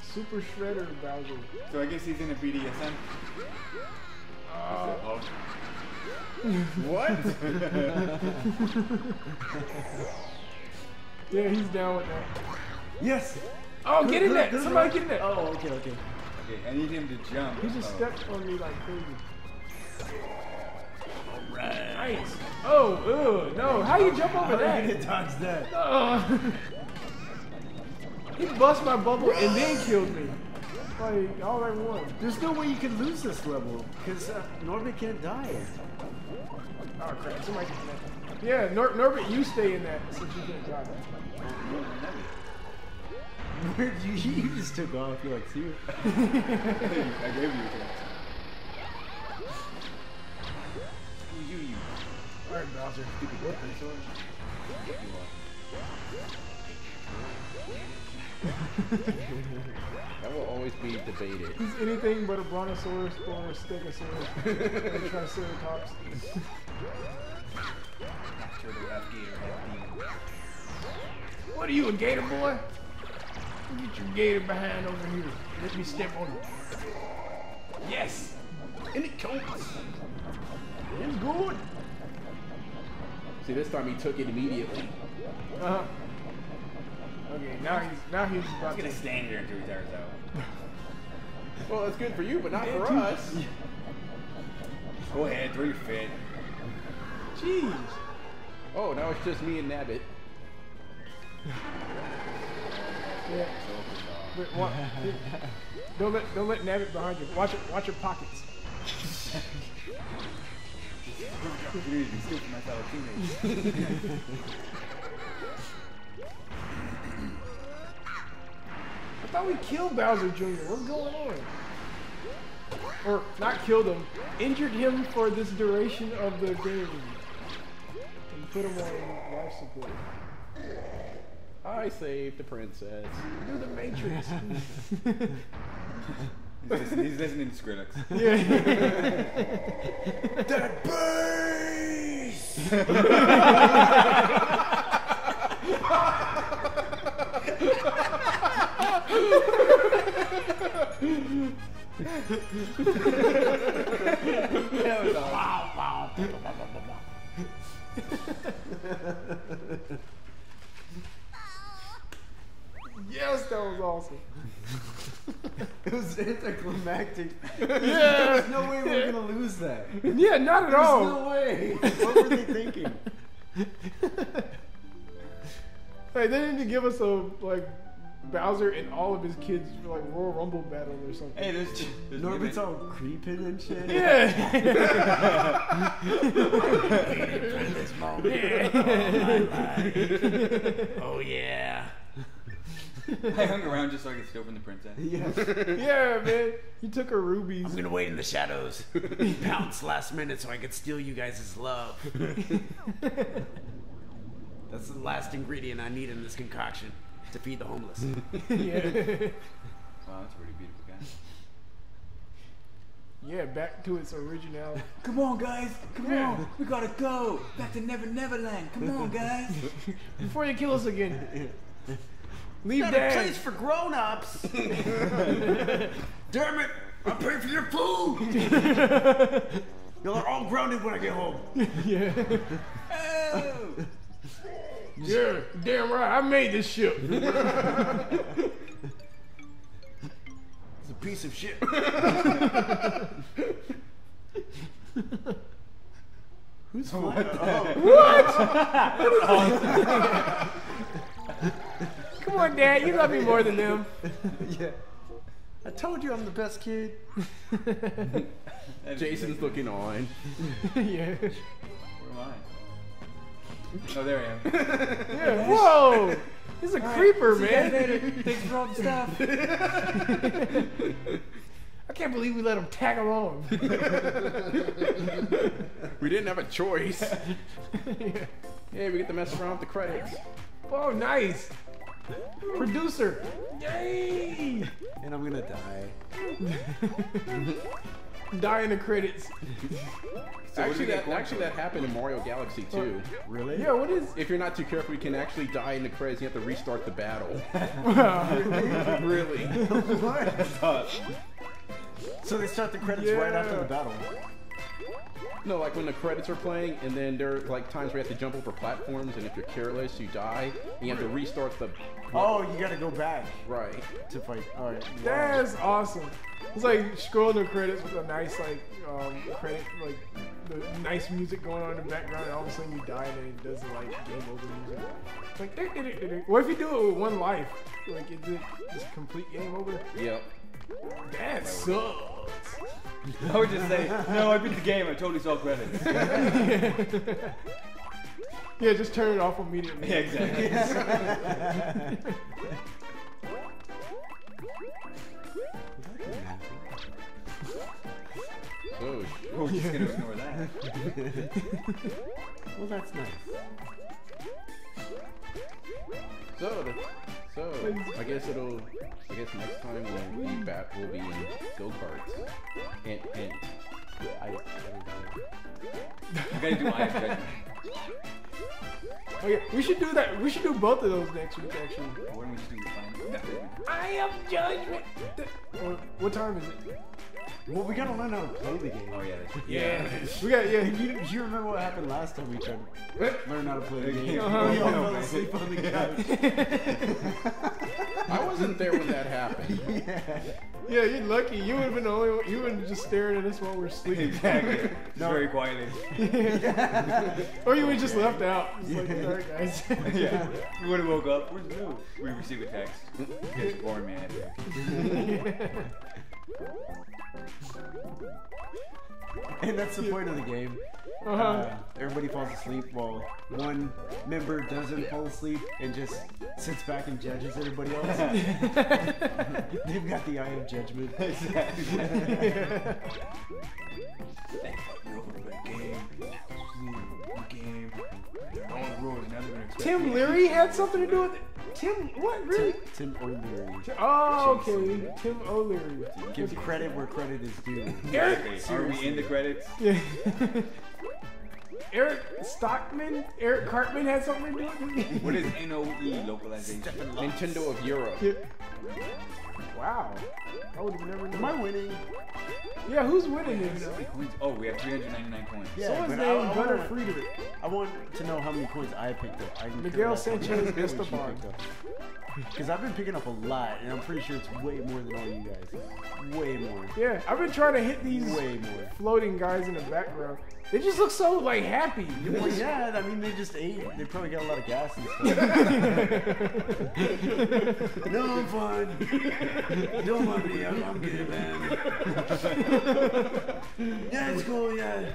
Super Shredder Bowser. So I guess he's in a BDSM. Oh. oh. What? Yeah, he's down with that. Yes. Oh, get in there! Good, good, Somebody good. get in there! Oh, okay, okay. Okay, I need him to jump. He just Oh. stepped on me like crazy. Alright. Nice. Oh, ugh, no. How you jump over How did that? it dodge that? Uh, he bust my bubble and then killed me. Like, all at once. There's no way you can lose this level because uh, Norbit can't die. Oh, crap. Somebody get in that. Yeah, Nor- Norbert, you stay in that since you can't drive. Where did you? You just took off. You're like, see you. I gave you a chance. You, you, you. All right, Bowser. Stupid dinosaur. That will always be debated. He's anything but a brontosaurus or a stegosaurus. a triceratops. Half gator, half demon. What are you, a gator boy? Get your gator behind over here. Let me step on it. Yes! And it counts. It's good. See, this time he took it immediately. Uh-huh. Okay, now he's now he's about I'm gonna to stand here until he tires out. Well, that's good for you, but not for us. Go ahead, throw your fit. Jeez. Oh, now it's just me and Nabbit. Wait, what? Don't let don't let Nabbit behind you. Watch it. Watch your pockets. I thought we killed Bowser Jr. What's going on? Or not killed him, injured him for this duration of the game, and put him on life support. I saved the princess. Do the Matrix. He's listening, he's listening to Skrillex. yeah. That bass! That was awesome. Yes, that was awesome. It was anticlimactic. Yeah. There's no way we're gonna lose that. Yeah, not at There's all. no way. What were they thinking? Hey, they need to give us a like Bowser and all of his kids like Royal Rumble battle or something. Hey, there's, there's Norbit's all creeping and shit. Yeah. Oh yeah. I hung around just so I could steal from the princess. Yeah. yeah, man. You took her rubies. I'm gonna wait in the shadows. Pounce last minute so I could steal you guys' love. That's the last ingredient I need in this concoction to feed the homeless. yeah. Wow, that's a pretty beautiful guy. Yeah, back to its originality. Come on, guys. Come Yeah. on. We gotta go. Back to Never Neverland. Come on, guys. Before you kill us again. Leave Got a Dad. place for grown-ups. Damn it! I pay for your food. Y'all are all grounded when I get home. yeah. Oh. Yeah, damn right. I made this ship. It's a piece of shit. Who's oh, What the Come on, Dad. You love me more than them. yeah. I told you I'm the best kid. Jason's looking on. yeah. Where am I? Oh, there I am. Yeah. Whoa. He's a creeper, See you guys man. Thanks for all the stuff. I can't believe we let him tag along. We didn't have a choice. yeah. Hey, we get to mess around with the credits. Oh, nice. Producer. Yay. And I'm gonna die. Die in the credits. So actually, that actually that happened in Mario Galaxy too. Really? Yeah, what is. If you're not too careful, you can actually die in the credits. You have to restart the battle. really? what? So they start the credits right after the battle. No, like when the credits are playing, and then there are like times where you have to jump over platforms, and if you're careless, you die. And you have to restart the. Oh, you gotta go back Right. to fight. All right. That's awesome. It's like scrolling the credits with a nice like um, credit like the nice music going on in the background, and all of a sudden you die, and it does the like game over music. Like, dick, dick, dick, dick, dick. what if you do it with one life? Like, is it just complete game over? Yep. That sucks. I would just say, no, I beat the game. I totally saw credits. Yeah, just turn it off immediately. yeah, exactly. Oh, so We're oh, just gonna ignore that. Well, that's nice. So, the, so I guess it'll. I guess next time we'll be back. We'll be in go karts. Hint, hint. I, I don't know. You gotta do of Judgment. Oh yeah, we should do that. We should do both of those next week, actually. Do we just do? Find I am judgment. Or, what time is it? Well, we gotta learn how to play the game. Oh yeah. That's Yeah. We got yeah. You, you remember what happened last time we tried to learn how to play the game? Uh-huh. We all fell asleep on the couch. I was wasn't there when that happened. Yeah, Yeah, you're lucky. You would have been the only one. You would have just staring at us while we're sleeping. Exactly. Just very quietly. yeah. or you would just left out. It's like, sorry, guys. yeah. We would have woke up. Where's Lou? We received a text. Yes, born man. And that's the point of the game. Uh-huh. Uh, everybody falls asleep while one member doesn't fall asleep and just sits back and judges everybody else. They've got the eye of judgment. Exactly. game. Game. All the rules. Now they're gonna expect Tim. Leary had something to do with it. Tim, what really? Tim O'Leary. Oh, okay. Tim O'Leary. Give credit where credit is due. Eric. Exactly. Are we in the credits? Yeah. Eric Stockman, Eric Cartman had something to do with it. What is NOE localization? Nintendo of Europe. Yeah. Wow. I would have never known. Am I winning? Yeah, who's winning this? Coins- Oh, we have 399 coins. Yeah, Someone's but I- named I Gunnar want- Friedrich. I want to know how many coins I picked up. I Miguel figure out Sanchez how many coins you Esteban. Because I've been picking up a lot, and I'm pretty sure it's way more than all you guys. Way more. Yeah, I've been trying to hit these Way more. floating guys in the background. They just look so like happy. Well, yeah, I mean, they just ate. They probably got a lot of gas and stuff. no, I'm fine. Don't mind me. I'm, I'm good, man. yeah, it's cool. Yeah,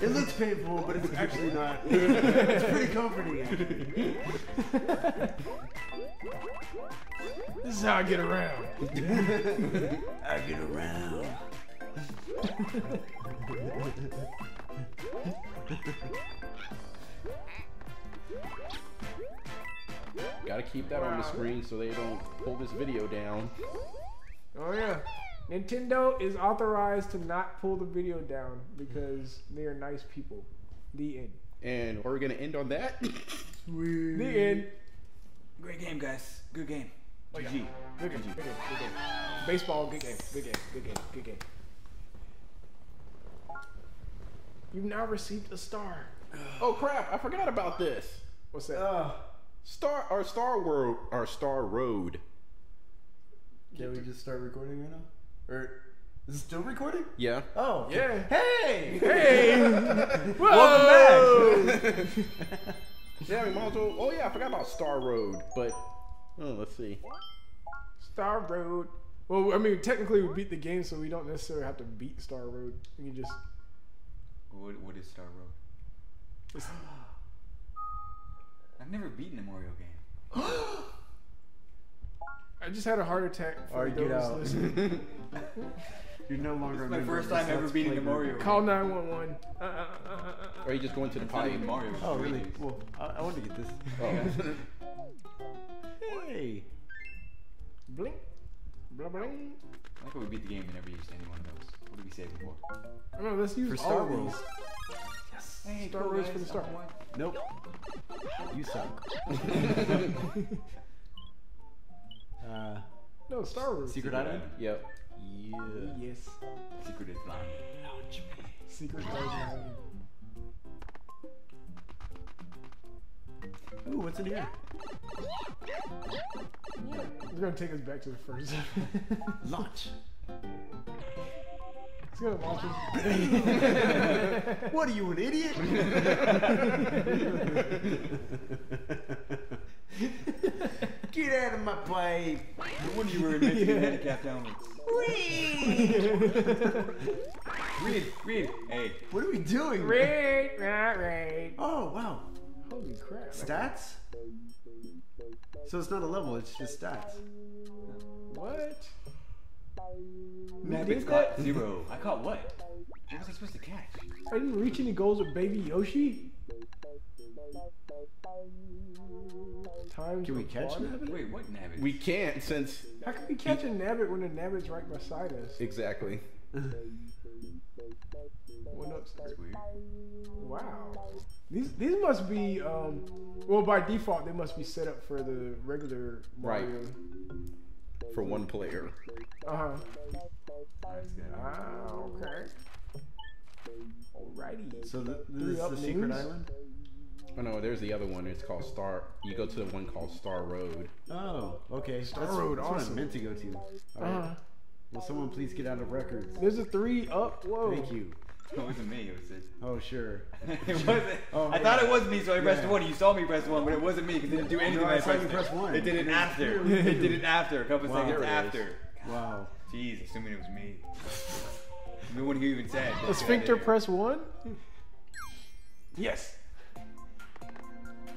it looks painful, but it's actually not. It's pretty comforting. Actually. This is how I get around. I get around. Gotta keep that on the screen so they don't pull this video down. Oh yeah. Nintendo is authorized to not pull the video down because they are nice people. The end. And we're gonna end on that. The end. Great game, guys. Good game. Oh, yeah. GG. Good game. Good game. Good game. Baseball. Good game. Good game. Good game. Good game. You've now received a star. oh crap! I forgot about this. What's that? Uh, Star our Star World our Star Road. can we just start recording right now? Or is it still recording? Yeah. Oh, yeah. Hey! Hey! Welcome Whoa! Yeah, we might as well. Oh yeah, I forgot about Star Road, but oh, let's see. Star Road. Well, I mean, technically we beat the game, so we don't necessarily have to beat Star Road. We can just. What, what is Star Road? It's, I've never beaten a Mario game. I just had a heart attack. For Alright, get those out. listening. You're no longer It's a my member first of this time ever Let's beating Play a group. Mario. Call 911. Uh, uh, uh, uh, uh. Or are you just going to the It's not pipe. even Mario. it's Oh, really? Luigi. Well, I, I want to get this. Oh. Hey! Blink. Blah, bling. I like how we beat the game and never used any one of those. What did we say before? I don't know, let's use For Star of Wars. these. Yes! Hey, Star Wars for the start. Nope. You suck. uh, No, Star Wars. Secret Island? Yep. Yeah. Yes. Secret is blind. Secret Island. Ooh, what's in here? It's gonna take us back to the first. Launch. It's gonna launch us. What are you, an idiot? Get out of my pipe. No wonder you were inventing Yeah. handicapped helmets. Read, read. Hey, What are we doing? Raid, raid, raid. Oh, wow. Holy crap. Stats? So it's not a level, it's just stats. What? Nabbit did caught that? zero. I caught what? What was I supposed to catch? I didn't reach any goals with Baby Yoshi? Times Can we catch water? Nabbit? Wait, what Nabbit? We can't since How can we catch a nabbit when the nabbit's right beside us? exactly. what up, That's weird. Wow. These these must be um well by default they must be set up for the regular Right. Mario. For one player. Uh-huh. Ah, okay. Alrighty. So th- Three this is the secret openings. island? Oh no, there's the other one. It's called Star. You go to the one called Star Road. Oh, okay. Star that's, Road, that's what I meant to go to. All right. Uh, Will someone please get out of records? there's a three up. Whoa. Thank you. It wasn't me. It was it. Oh, sure. it wasn't. Oh, I yeah. thought it was me, so I pressed Yeah. one. You saw me press one, but it wasn't me because it didn't do anything. No, when I saw you pressed press it. one. It did it It was after. clearly it did it after. A couple Wow. seconds There it is. after. Wow. Jeez, assuming it was me. No one who even said. A sphincter press one. Yes.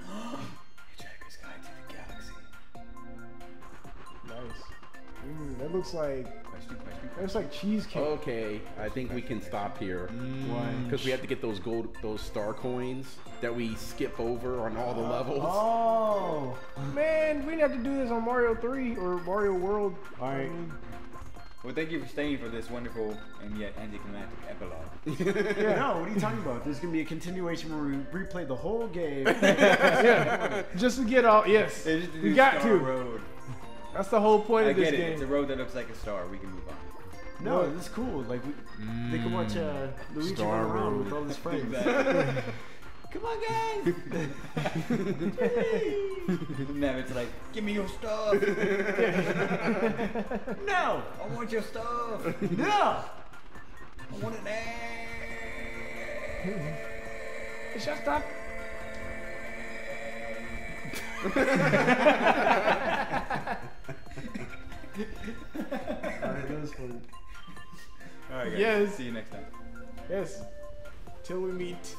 Hitchhiker's Guide to the Galaxy. Nice. Mm, that looks like Question, question, that looks like cheesecake. Okay, I think we can stop here mm. Why? because we have to get those gold, those star coins that we skip over on all the levels. Oh. Man, we didn't have to do this on Mario 3 or Mario World. All right. I Well, thank you for staying for this wonderful and yet anticlimactic epilogue. No, what are you talking about? There's gonna be a continuation where we replay the whole game. yeah, just to get all. Yes, It's just a we got star to. Road. That's the whole point I of this get it. game. It's a road that looks like a star. We can move on. No, this is cool. Like we, they can watch uh, Luigi Star run around Road. with all his friends. Come on, guys. now it's like, give me your stuff. no, I want your stuff. no. I want it now. Shut up. All right, that was fun. All right, guys. Yes. See you next time. Yes. Till we meet.